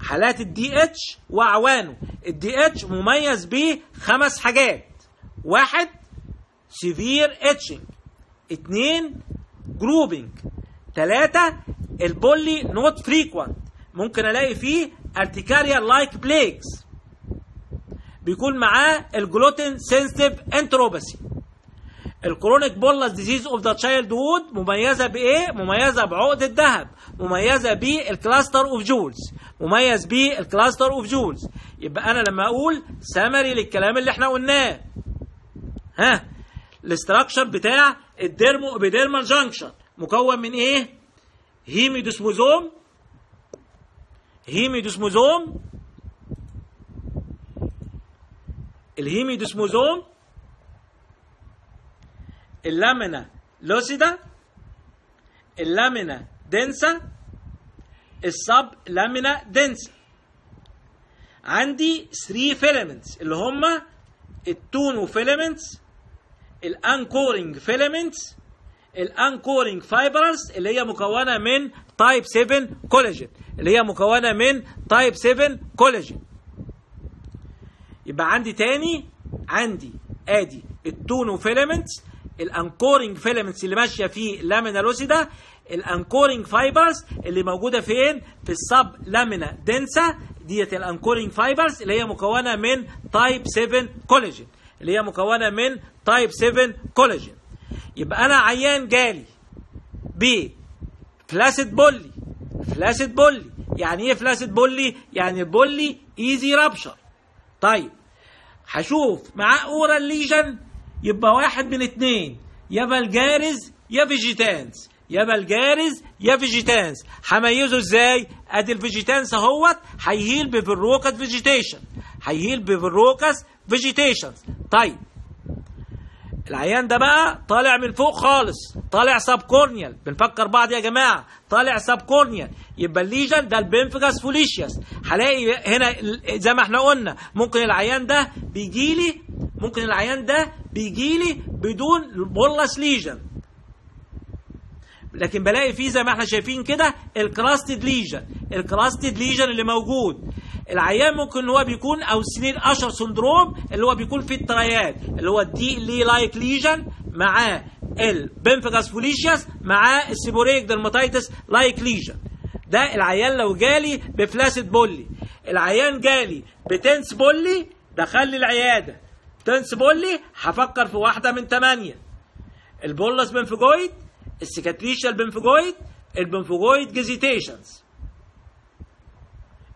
حالات الدي اتش واعوانه الدي اتش مميز بخمس حاجات. واحد severe itching اتنين grouping ثلاثة ال bullae not frequent ممكن ألاقي فيه urticaria like plaques بيكون معاه ال gluten sensitive enteropathy ال chronic bullous disease of the childhood مميزة بإيه؟ مميزة بعقد الذهب، مميزة بال cluster of jewels، مميز بال cluster of jewels، يبقى أنا لما أقول سمري للكلام اللي إحنا قلناه. ها؟ ال structure بتاع ال dermo epidermal junction مكون من إيه؟ هيميدوسموزوم هيميدوسموزوم الهيميدوسموزوم اللامنا لوسيدا اللامنا دنسا السب لامنا دنسا عندي 3 filaments اللي هما ال tonofilaments ال anchoring filaments ال anchoring fibers اللي هي مكونه من type 7 كولاجين اللي هي مكونه من type 7 كولاجين يبقى عندي تاني عندي ادي ال tonofilaments ال anchoring filaments اللي ماشية في lamina lucida ال anchoring fibers اللي موجودة فين؟ في ال sub lamina densa ديت ال anchoring fibers اللي هي مكونة من type 7 كولاجين اللي هي مكونة من type 7 كولاجين يبقى أنا عيان جالي ب flaccid bullae flaccid bullae يعني إيه flaccid bullae يعني ال bullae easy rupture طيب هشوف معاه oral lesion يبقى واحد من اتنين يا vulgaris يا vegetans. يا vulgaris يا vegetans. هميزه إزاي؟ ادي ال vegetans اهوت هي heal ب verrucous vegetation. هي heal ب verrucous vegetations. طيب. العيان ده بقى طالع من فوق خالص. طالع subcorneal بنفكر بعض يا جماعة. طالع subcorneal يبقى ال lesion ده ال pemphigus foliaceus هلاقي هنا زي ما إحنا قلنا ممكن العيان ده بيجي لي ممكن العيان ده بيجي لي بدون bullous lesion لكن بلاقي فيه زي ما إحنا شايفين كده ال crusted lesion ال crusted lesion اللي موجود. العيان ممكن هو بيكون أو Senear Usher syndrome اللي هو بيكون فيه ال triad اللي هو ال DLE like lesion معاه ال pemphigus foliaceus معاه ال seborrheic dermatitis like lesion ده العيان لو جالي ب flaccid bullae. العيان جالي ب tense bullae دخل لي العيادة. tense bullae هفكر في واحدة من ثمانيه ال bullous pemphigoid ال cicatricial pemphigoid ال pemphigoid gestationis.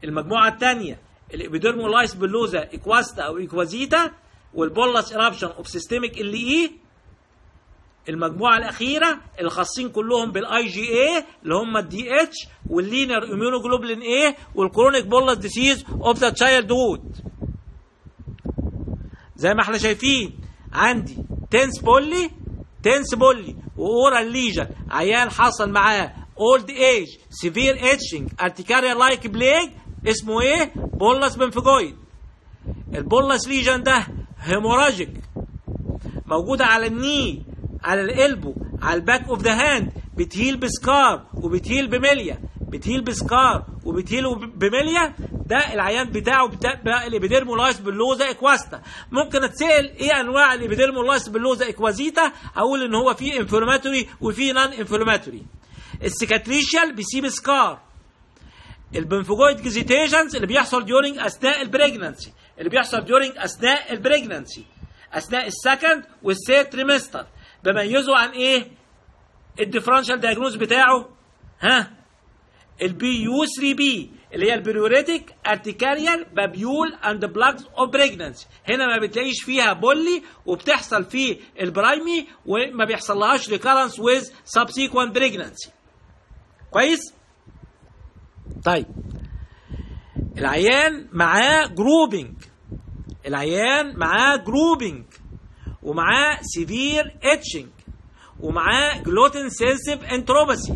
المجموعة الثانية ال epidermolysis bullosa acquisita أو acquisita وال bullous eruption of systemic LE المجموعة الأخيرة الخاصين كلهم بالاي جي اي اللي هم ال DH وال linear immunoglobulin A وال chronic bullous disease of the childhood. زي ما إحنا شايفين. عندي tense bullae tense bullae و oral lesion عيان حصل معاه old age severe itching urticaria like plaque اسمه إيه؟ bullous pemphigoid ال bullous lesion ده hemorrhagic موجودة على ال knee على ال elbow على ال back of the hand بتهيل بسكار وبتهيل بمليا بتهيل بسكار وبتهيل ب milia ده العيان بتاعه بتاع ال epidermolysis bullosa acquisita. ممكن أتسأل إيه أنواع ال epidermolysis bullosa acquisita؟ أقول إن هو في inflammatory وفي non inflammatory ال cicatricial بيسيب scar. ال pemphigoid gestationis اللي بيحصل during أثناء ال pregnancy اللي بيحصل during أثناء ال pregnancy أثناء ال second وال third trimester بميزه عن إيه؟ ال differential diagnosis بتاعه. ها؟ ال PU 3 P اللي هي ال pruritic urticarial papule and plaques of pregnancy هنا ما بتلاقيش فيها bullae وبتحصل في ال primi وما بيحصلهاش recurrence with subsequent pregnancy كويس؟ طيب. العيان معاه grouping العيان معاه grouping ومعاه severe itching ومعاه gluten sensitive enteropathy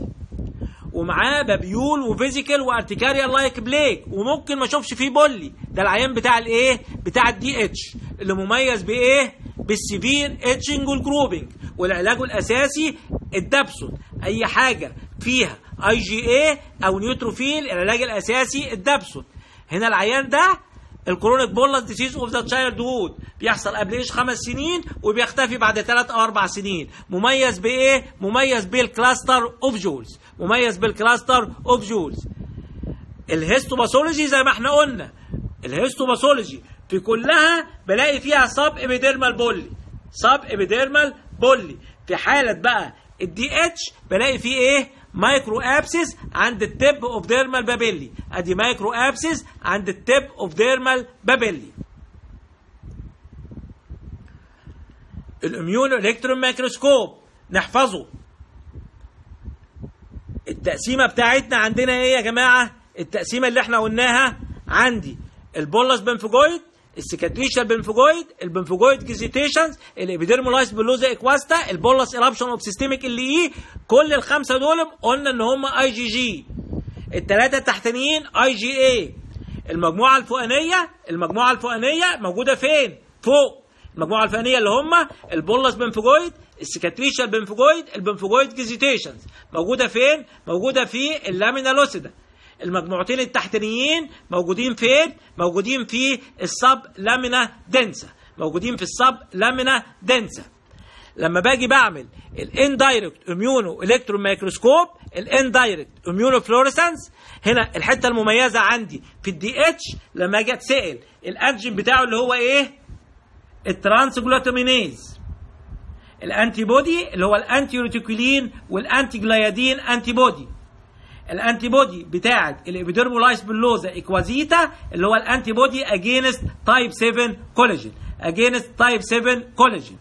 ومعاه papule و vesicle و urticarial like plaque. وممكن ما اشوفش فيه bullae. ده العيان بتاع الايه؟ بتاع ال DH اللي مميز بإيه؟ بال severe itching وال grouping والعلاج الأساسي ال dapsone أي حاجة فيها اي جي اي أو neutrophil العلاج الأساسي ال dapsone هنا العيان ده ال chronic bullous disease of the childhood بيحصل قبل إيش؟ خمس سنين وبيختفي بعد ثلاث أو أربع سنين. مميز بإيه؟ مميز بال cluster of jewels مميز بال cluster of jewels ال histopathology زي ما إحنا قلنا ال histopathology في كلها بلاقي فيها sub epidermal bullae sub epidermal bullae في حالة بقى ال DH بلاقي فيه إيه؟ micro abscess عند ال tip of dermal papillae أدي micro abscess عند ال tip of dermal papillae ال immune electron microscope نحفظه. التقسيمة بتاعتنا عندنا إيه يا جماعة؟ التقسيمة اللي إحنا قلناها عندي ال bullous pemphigoid ال cicatricial pemphigoid ال pemphigoid gestationis ال epidermolysis bullosa acquisita ال bullous eruption of systemic LE كل الخمسة دول قلنا إن هم اي جي جي الثلاثه التحتانيين اي جي اي المجموعة الفوقانية المجموعة الفوقانية موجودة فين؟ فوق. المجموعة الفوقانيه اللي هم ال bullous pemphigoid ال cicatricial pemphigoid ال pemphigoid gestationis موجودة فين؟ موجودة في ال lamina lucida. المجموعتين التحتانيين موجودين فين؟ موجودين في ال sub lamina densa. موجودين في ال sub lamina densa. لما باجي بعمل ال indirect immuno electron microscope ال indirect immuno fluorescence هنا الحتة المميزة عندي في ال DH لما أجي أتسأل ال antigen بتاعه اللي هو إيه؟ ال transglutaminase ال antibody اللي هو ال anti reticulin وال anti gliadin antibody ال antibody بتاعه ال epidermolysis bullosa acquisita اللي هو ال antibody against type 7 collagen. against type 7 كولاجين.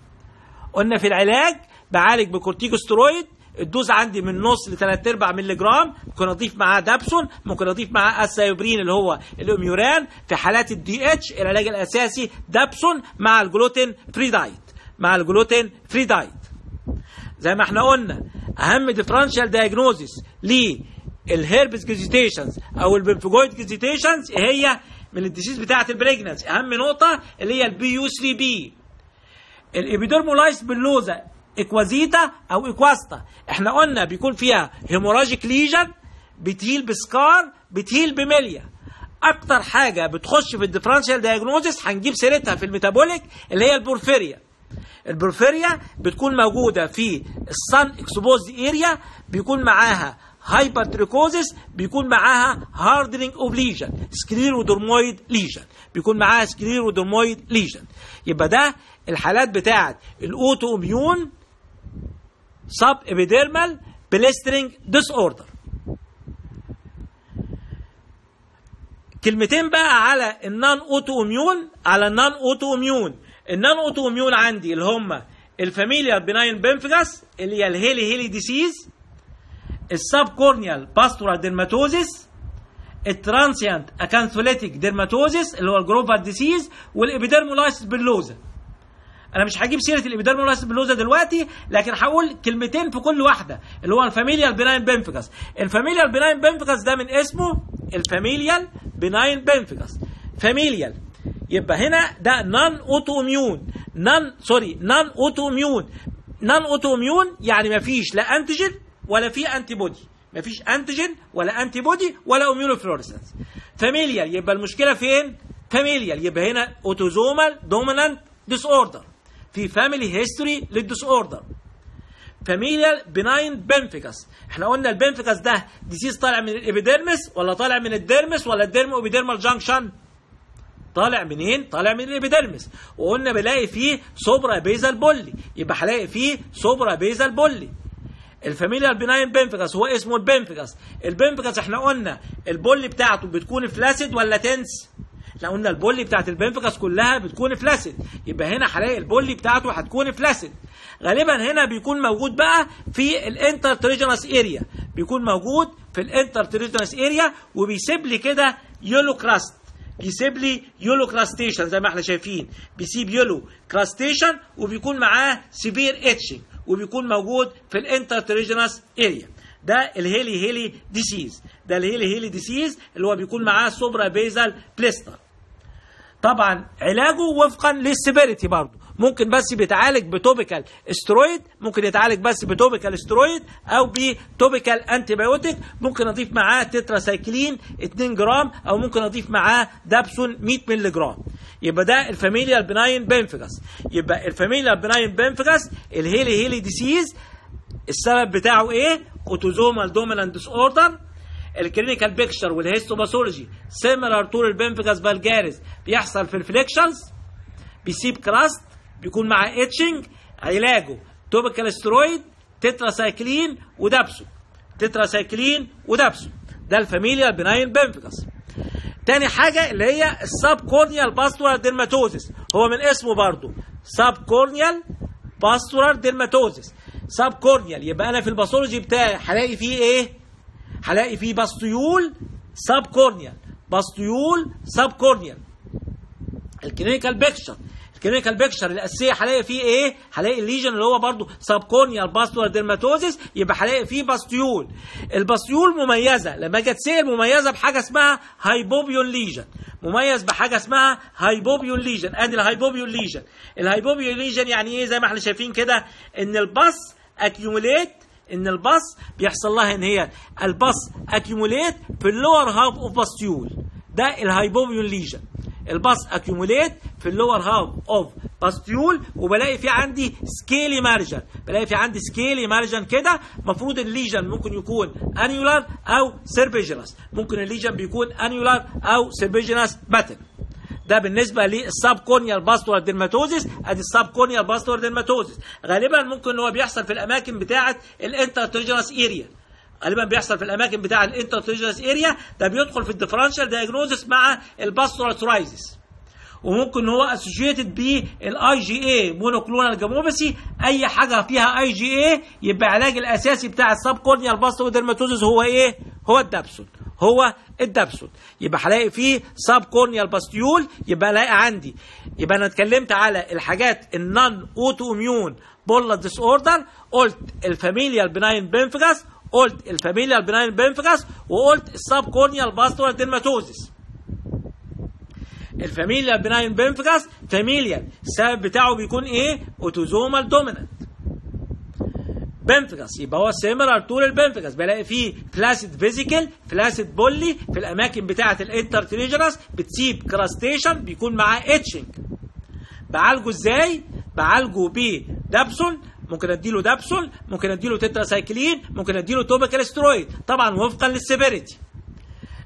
قلنا في العلاج بعالج ب corticosteroid ال dose عندي من نص لثلاث أرباع مللي جرام ممكن أضيف معاه dapsone ممكن أضيف معاه azathioprine اللي هو ال Imuran في حالات ال DH العلاج الأساسي dapsone مع ال gluten free diet مع ال gluten free diet زي ما إحنا قلنا أهم differential diagnosis ليه ال herpes gestationis أو ال pemphigoid gestationis هي من ال disease بتاعة ال pregnancy أهم نقطة اللي هي ال PU 3 P ال epidermolysis bullosa acquisita أو acquisita. إحنا قلنا بيكون فيها هيموراجيك ليجن بتهيل بسكار بتهيل بمليا أكتر حاجة بتخش في ال differential diagnosis هنجيب سيرتها في ال metabolic اللي هي ال porphyria. ال porphyria بتكون موجودة في ال sun exposed area بيكون معاها hypertrichosis بيكون معاها hardening of lesion sclerodermoid lesion بيكون معاها sclerodermoid lesion يبقى ده الحالات بتاعة ال autoimmune sub epidermal blistering disorder كلمتين بقى على ال non autoimmune على ال non autoimmune ال non autoimmune عندي اللي هم ال familial benign pemphigus اللي هي ال Hailey-Hailey disease ال subcorneal pustular dermatosis ال transient acantholytic dermatosis اللي هو ال Grover disease وال epidermolysis bullosa. أنا مش هجيب سيره ال epidermal bullosa دلوقتي لكن هقول كلمتين في كل واحدة اللي هو ال familial benign pemphigus ال familial benign pemphigus ده من اسمه ال familial benign pemphigus familial. يبقى هنا ده non autoimmune non sorry non autoimmune non autoimmune يعني ما فيش لا antigen ولا في antibody ما فيش antigen ولا antibody ولا immunofluorescence familial يبقى المشكلة فين؟ familial يبقى هنا autosomal dominant disorder في family history لل disorder familial benign pemphigus إحنا قلنا ال pemphigus ده disease طالع من ال epidermis ولا طالع من ال dermis ولا ال dermo-epidermal junction طالع منين؟ طالع من ال epidermis وقلنا بلاقي فيه suprabasal bullae يبقى هلاقي فيه suprabasal bullae ال familial benign pemphigus هو اسمه ال pemphigus ال pemphigus إحنا قلنا ال bullae بتاعته بتكون flaccid ولا tense إحنا قلنا ال bullae بتاعت ال pemphigus كلها بتكون flaccid يبقى هنا هلاقي ال bullae بتاعته هتكون flaccid غالبا هنا بيكون موجود بقى في ال intertriginous area بيكون موجود في ال intertriginous area وبيسيب لي كده yellow crust بيسيب لي yellow crustation زي ما إحنا شايفين. بيسيب yellow crustation وبيكون معاه severe itching وبيكون موجود في ال intertriginous area ده ال Hailey-Hailey disease ده ال Hailey-Hailey disease اللي هو بيكون معاه suprabasal blister طبعا علاجه وفقا لل severity برضه. ممكن بس بيتعالج ب topical steroid ممكن يتعالج بس ب topical steroid أو ب topical antibiotic. ممكن أضيف معاه تتراسايكلين 2 جرام أو ممكن أضيف معاه dapsone 100 مللي جرام يبقى ده ال familial benign pemphigus يبقى ال familial benign pemphigus ال Hailey-Hailey disease السبب بتاعه إيه؟ autosomal dominant disorder ال clinical picture وال histopathology similar to ال pemphigus vulgaris بيحصل في ال flexions بيسيب crust بيكون مع itching علاجه topical steroid tetracycline و dapsone tetracycline و dapsone ده ال familial benign pemphigus. تاني حاجة اللي هي ال subcorneal pustular dermatosis هو من اسمه برضو subcorneal pustular dermatosis subcorneal يبقى أنا في ال pathology بتاعي هلاقي فيه إيه؟ هلاقي فيه pustule subcorneal pustule subcorneal ال clinical picture ال clinical picture الأساسية هلاقي فيه إيه؟ هلاقي ال lesion اللي هو برضه subcorneal pustular dermatosis يبقى هلاقي فيه pustule. ال pustule مميزة لما أجي أتسأل مميزة بحاجة اسمها hypopyon lesion. مميز بحاجة اسمها hypopyon lesion، أدي ال hypopyon lesion. ال hypopyon lesion يعني إيه زي ما إحنا شايفين كده إن ال pus accumulate إن ال pus بيحصل لها إن هي ال pus accumulate في ال lower half of pustule. ده ال hypopyon lesion. ال pus accumulate في ال lower half of pustule وبلاقي في عندي scaly margin بلاقي في عندي scaly margin كده المفروض ال lesion ممكن يكون annular أو serpiginous ممكن ال lesion بيكون annular أو serpiginous pattern ده بالنسبة لل subcorneal pustular dermatosis ادي ال subcorneal pustular dermatosis غالبا ممكن هو بيحصل في الأماكن بتاعة ال intertriginous area غالبا بيحصل في الأماكن بتاع ال intertriginous area ده بيدخل في ال differential diagnosis مع ال pustular psoriasis وممكن هو associated بال IgA monoclonal gammopathy أي حاجة فيها اي جي اي يبقى العلاج الأساسي بتاع ال subcorneal pustular dermatosis هو إيه؟ هو ال dapsone هو ال dapsone يبقى هلاقي فيه subcorneal pustule يبقى الاقي عندي. يبقى أنا اتكلمت على الحاجات ال non autoimmune bullous disorder قلت ال familial benign pemphigus قلت ال familial benign pemphigus وقلت ال subcorneal pustular dermatosis ال familial benign pemphigus familial. السبب بتاعه بيكون إيه؟ autosomal dominant. pemphigus يبقى هو similar to ال pemphigus بلاقي فيه flaccid vesicle flaccid bullae في الأماكن بتاعة ال intertriginous بتسيب crustation بيكون معاه itching بعالجه إزاي؟ بعالجه ب dapsone. ممكن أديله dapsone ممكن أديله تتراسايكلين ممكن أديله topical steroid طبعا وفقا لل severity. ال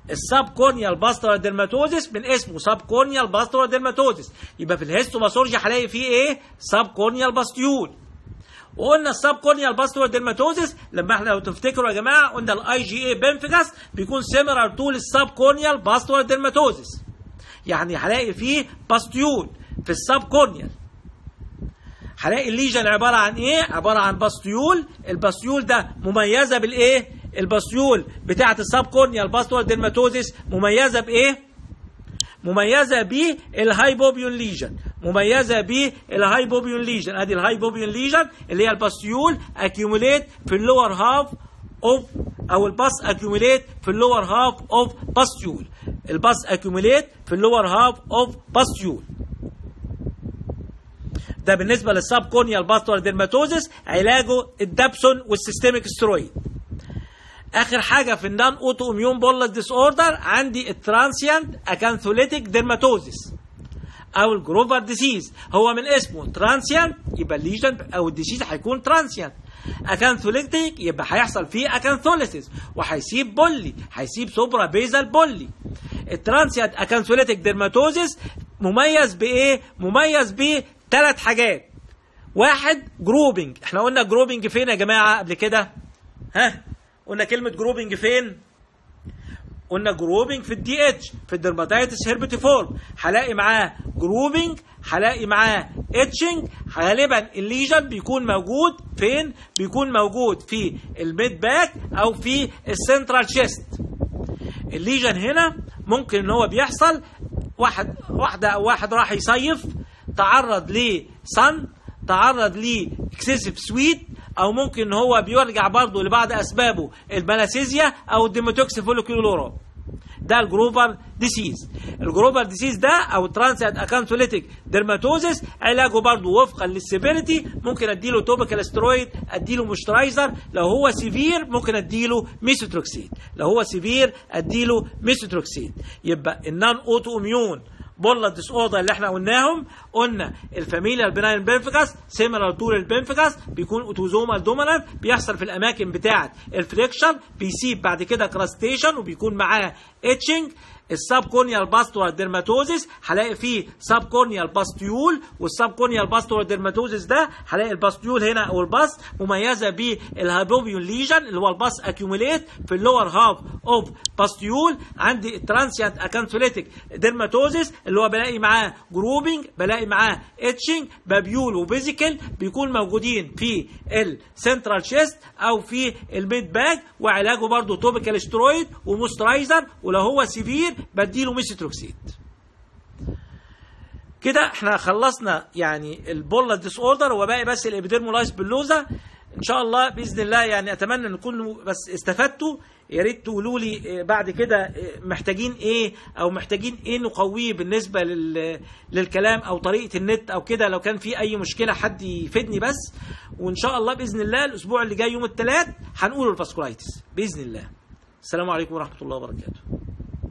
subcorneal pustular dermatosis من اسمه subcorneal pustular dermatosis. يبقى في ال histopathology هلاقي فيه إيه؟ subcorneal pustule. وقلنا ال subcorneal pustular dermatosis لما إحنا لو تفتكروا يا جماعة قلنا ال IgA pemphigus بيكون similar to ال subcorneal pustular dermatosis يعني هلاقي فيه pustule في ال subcorneal هلاقي ال lesion عبارة عن إيه؟ عبارة عن pustule، ال pustule ده مميزة بالإيه؟ ال pustule بتاعة ال subcorneal pustular dermatosis مميزة بإيه؟ مميزة بال hypopyon lesion، مميزة بال hypopyon lesion ادي ال hypopyon lesion اللي هي ال pustule accumulate في ال lower half of أو ال pus accumulate في ال lower half of pustule. ال pus accumulate في ال lower half of pustule. ده بالنسبة لل subcorneal pustular dermatosis علاجه ال dapsone وال systemic steroid آخر حاجة في ال non autoimmune bullous disorder عندي ال transient acantholytic dermatosis أو ال Grover disease هو من اسمه transient يبقى ال lesion أو ال disease هيكون transient acantholytic يبقى هيحصل فيه acantholysis وهيسيب bullae هيسيب suprabasal bullae ال transient acantholytic dermatosis مميز بإيه؟ مميز بثلاث حاجات. واحد grouping إحنا قلنا grouping فين يا جماعة قبل كده؟ ها؟ قلنا كلمة grouping فين؟ قلنا grouping في ال DH في ال dermatitis herpetiformis هلاقي معاه grouping هلاقي معاه itching غالبا ال lesion بيكون موجود فين؟ بيكون موجود في ال mid back أو في ال central chest. ال lesion هنا ممكن إن هو بيحصل. واحد واحدة أو واحد راح يصيف. تعرض ل sun تعرض ل excessive sweat أو ممكن ان هو بيرجع برضه لبعض أسبابه ال Malassezia أو ال Demodex folliculorum ده ال Grover disease. ال Grover disease ده أو transient acantholytic dermatosis علاجه برضه وفقا لل severity. ممكن أديله topical steroid أديله moisturizer. لو هو severe ممكن أديله ميسوتروكسيد لو هو severe أديله ميسوتروكسيد يبقى ال non autoimmune bullous disorder اللي إحنا قلناهم قلنا ال familial benign pemphigus similar to ال pemphigus بيكون autosomal dominant بيحصل في الأماكن بتاعة ال flexion بيسيب بعد كده crustation وبيكون معاه itching ال subcorneal pustular dermatosis هلاقي فيه subcorneal pustule وال subcorneal pustular dermatosis ده هلاقي ال pustule هنا أو ال pus مميزة بال hypopyon lesion اللي هو ال pus accumulate في ال lower half of pustule. عندي ال transient acantholytic dermatosis اللي هو بلاقي معاه grouping بلاقي معاه itching papule و vesicle بيكون موجودين في ال central chest أو في ال mid back وعلاجه برضه topical steroid و moisturizer ولو هو severe بديله ميسيتروكسيد كده إحنا خلصنا يعني ال bullous disorder وباقي بس ال epidermolysis bullosa. إن شاء الله بإذن الله يعني أتمنى إن تكونوا بس استفدتوا. يا ريت تقولوا لي بعد كده محتاجين إيه أو محتاجين إيه نقويه بالنسبة لل... للكلام أو طريقة النت أو كده. لو كان في أي مشكلة حد يفيدني بس. وإن شاء الله بإذن الله الأسبوع اللي جاي يوم الثلاث هنقول ال vasculitis بإذن الله. السلام عليكم ورحمة الله وبركاته.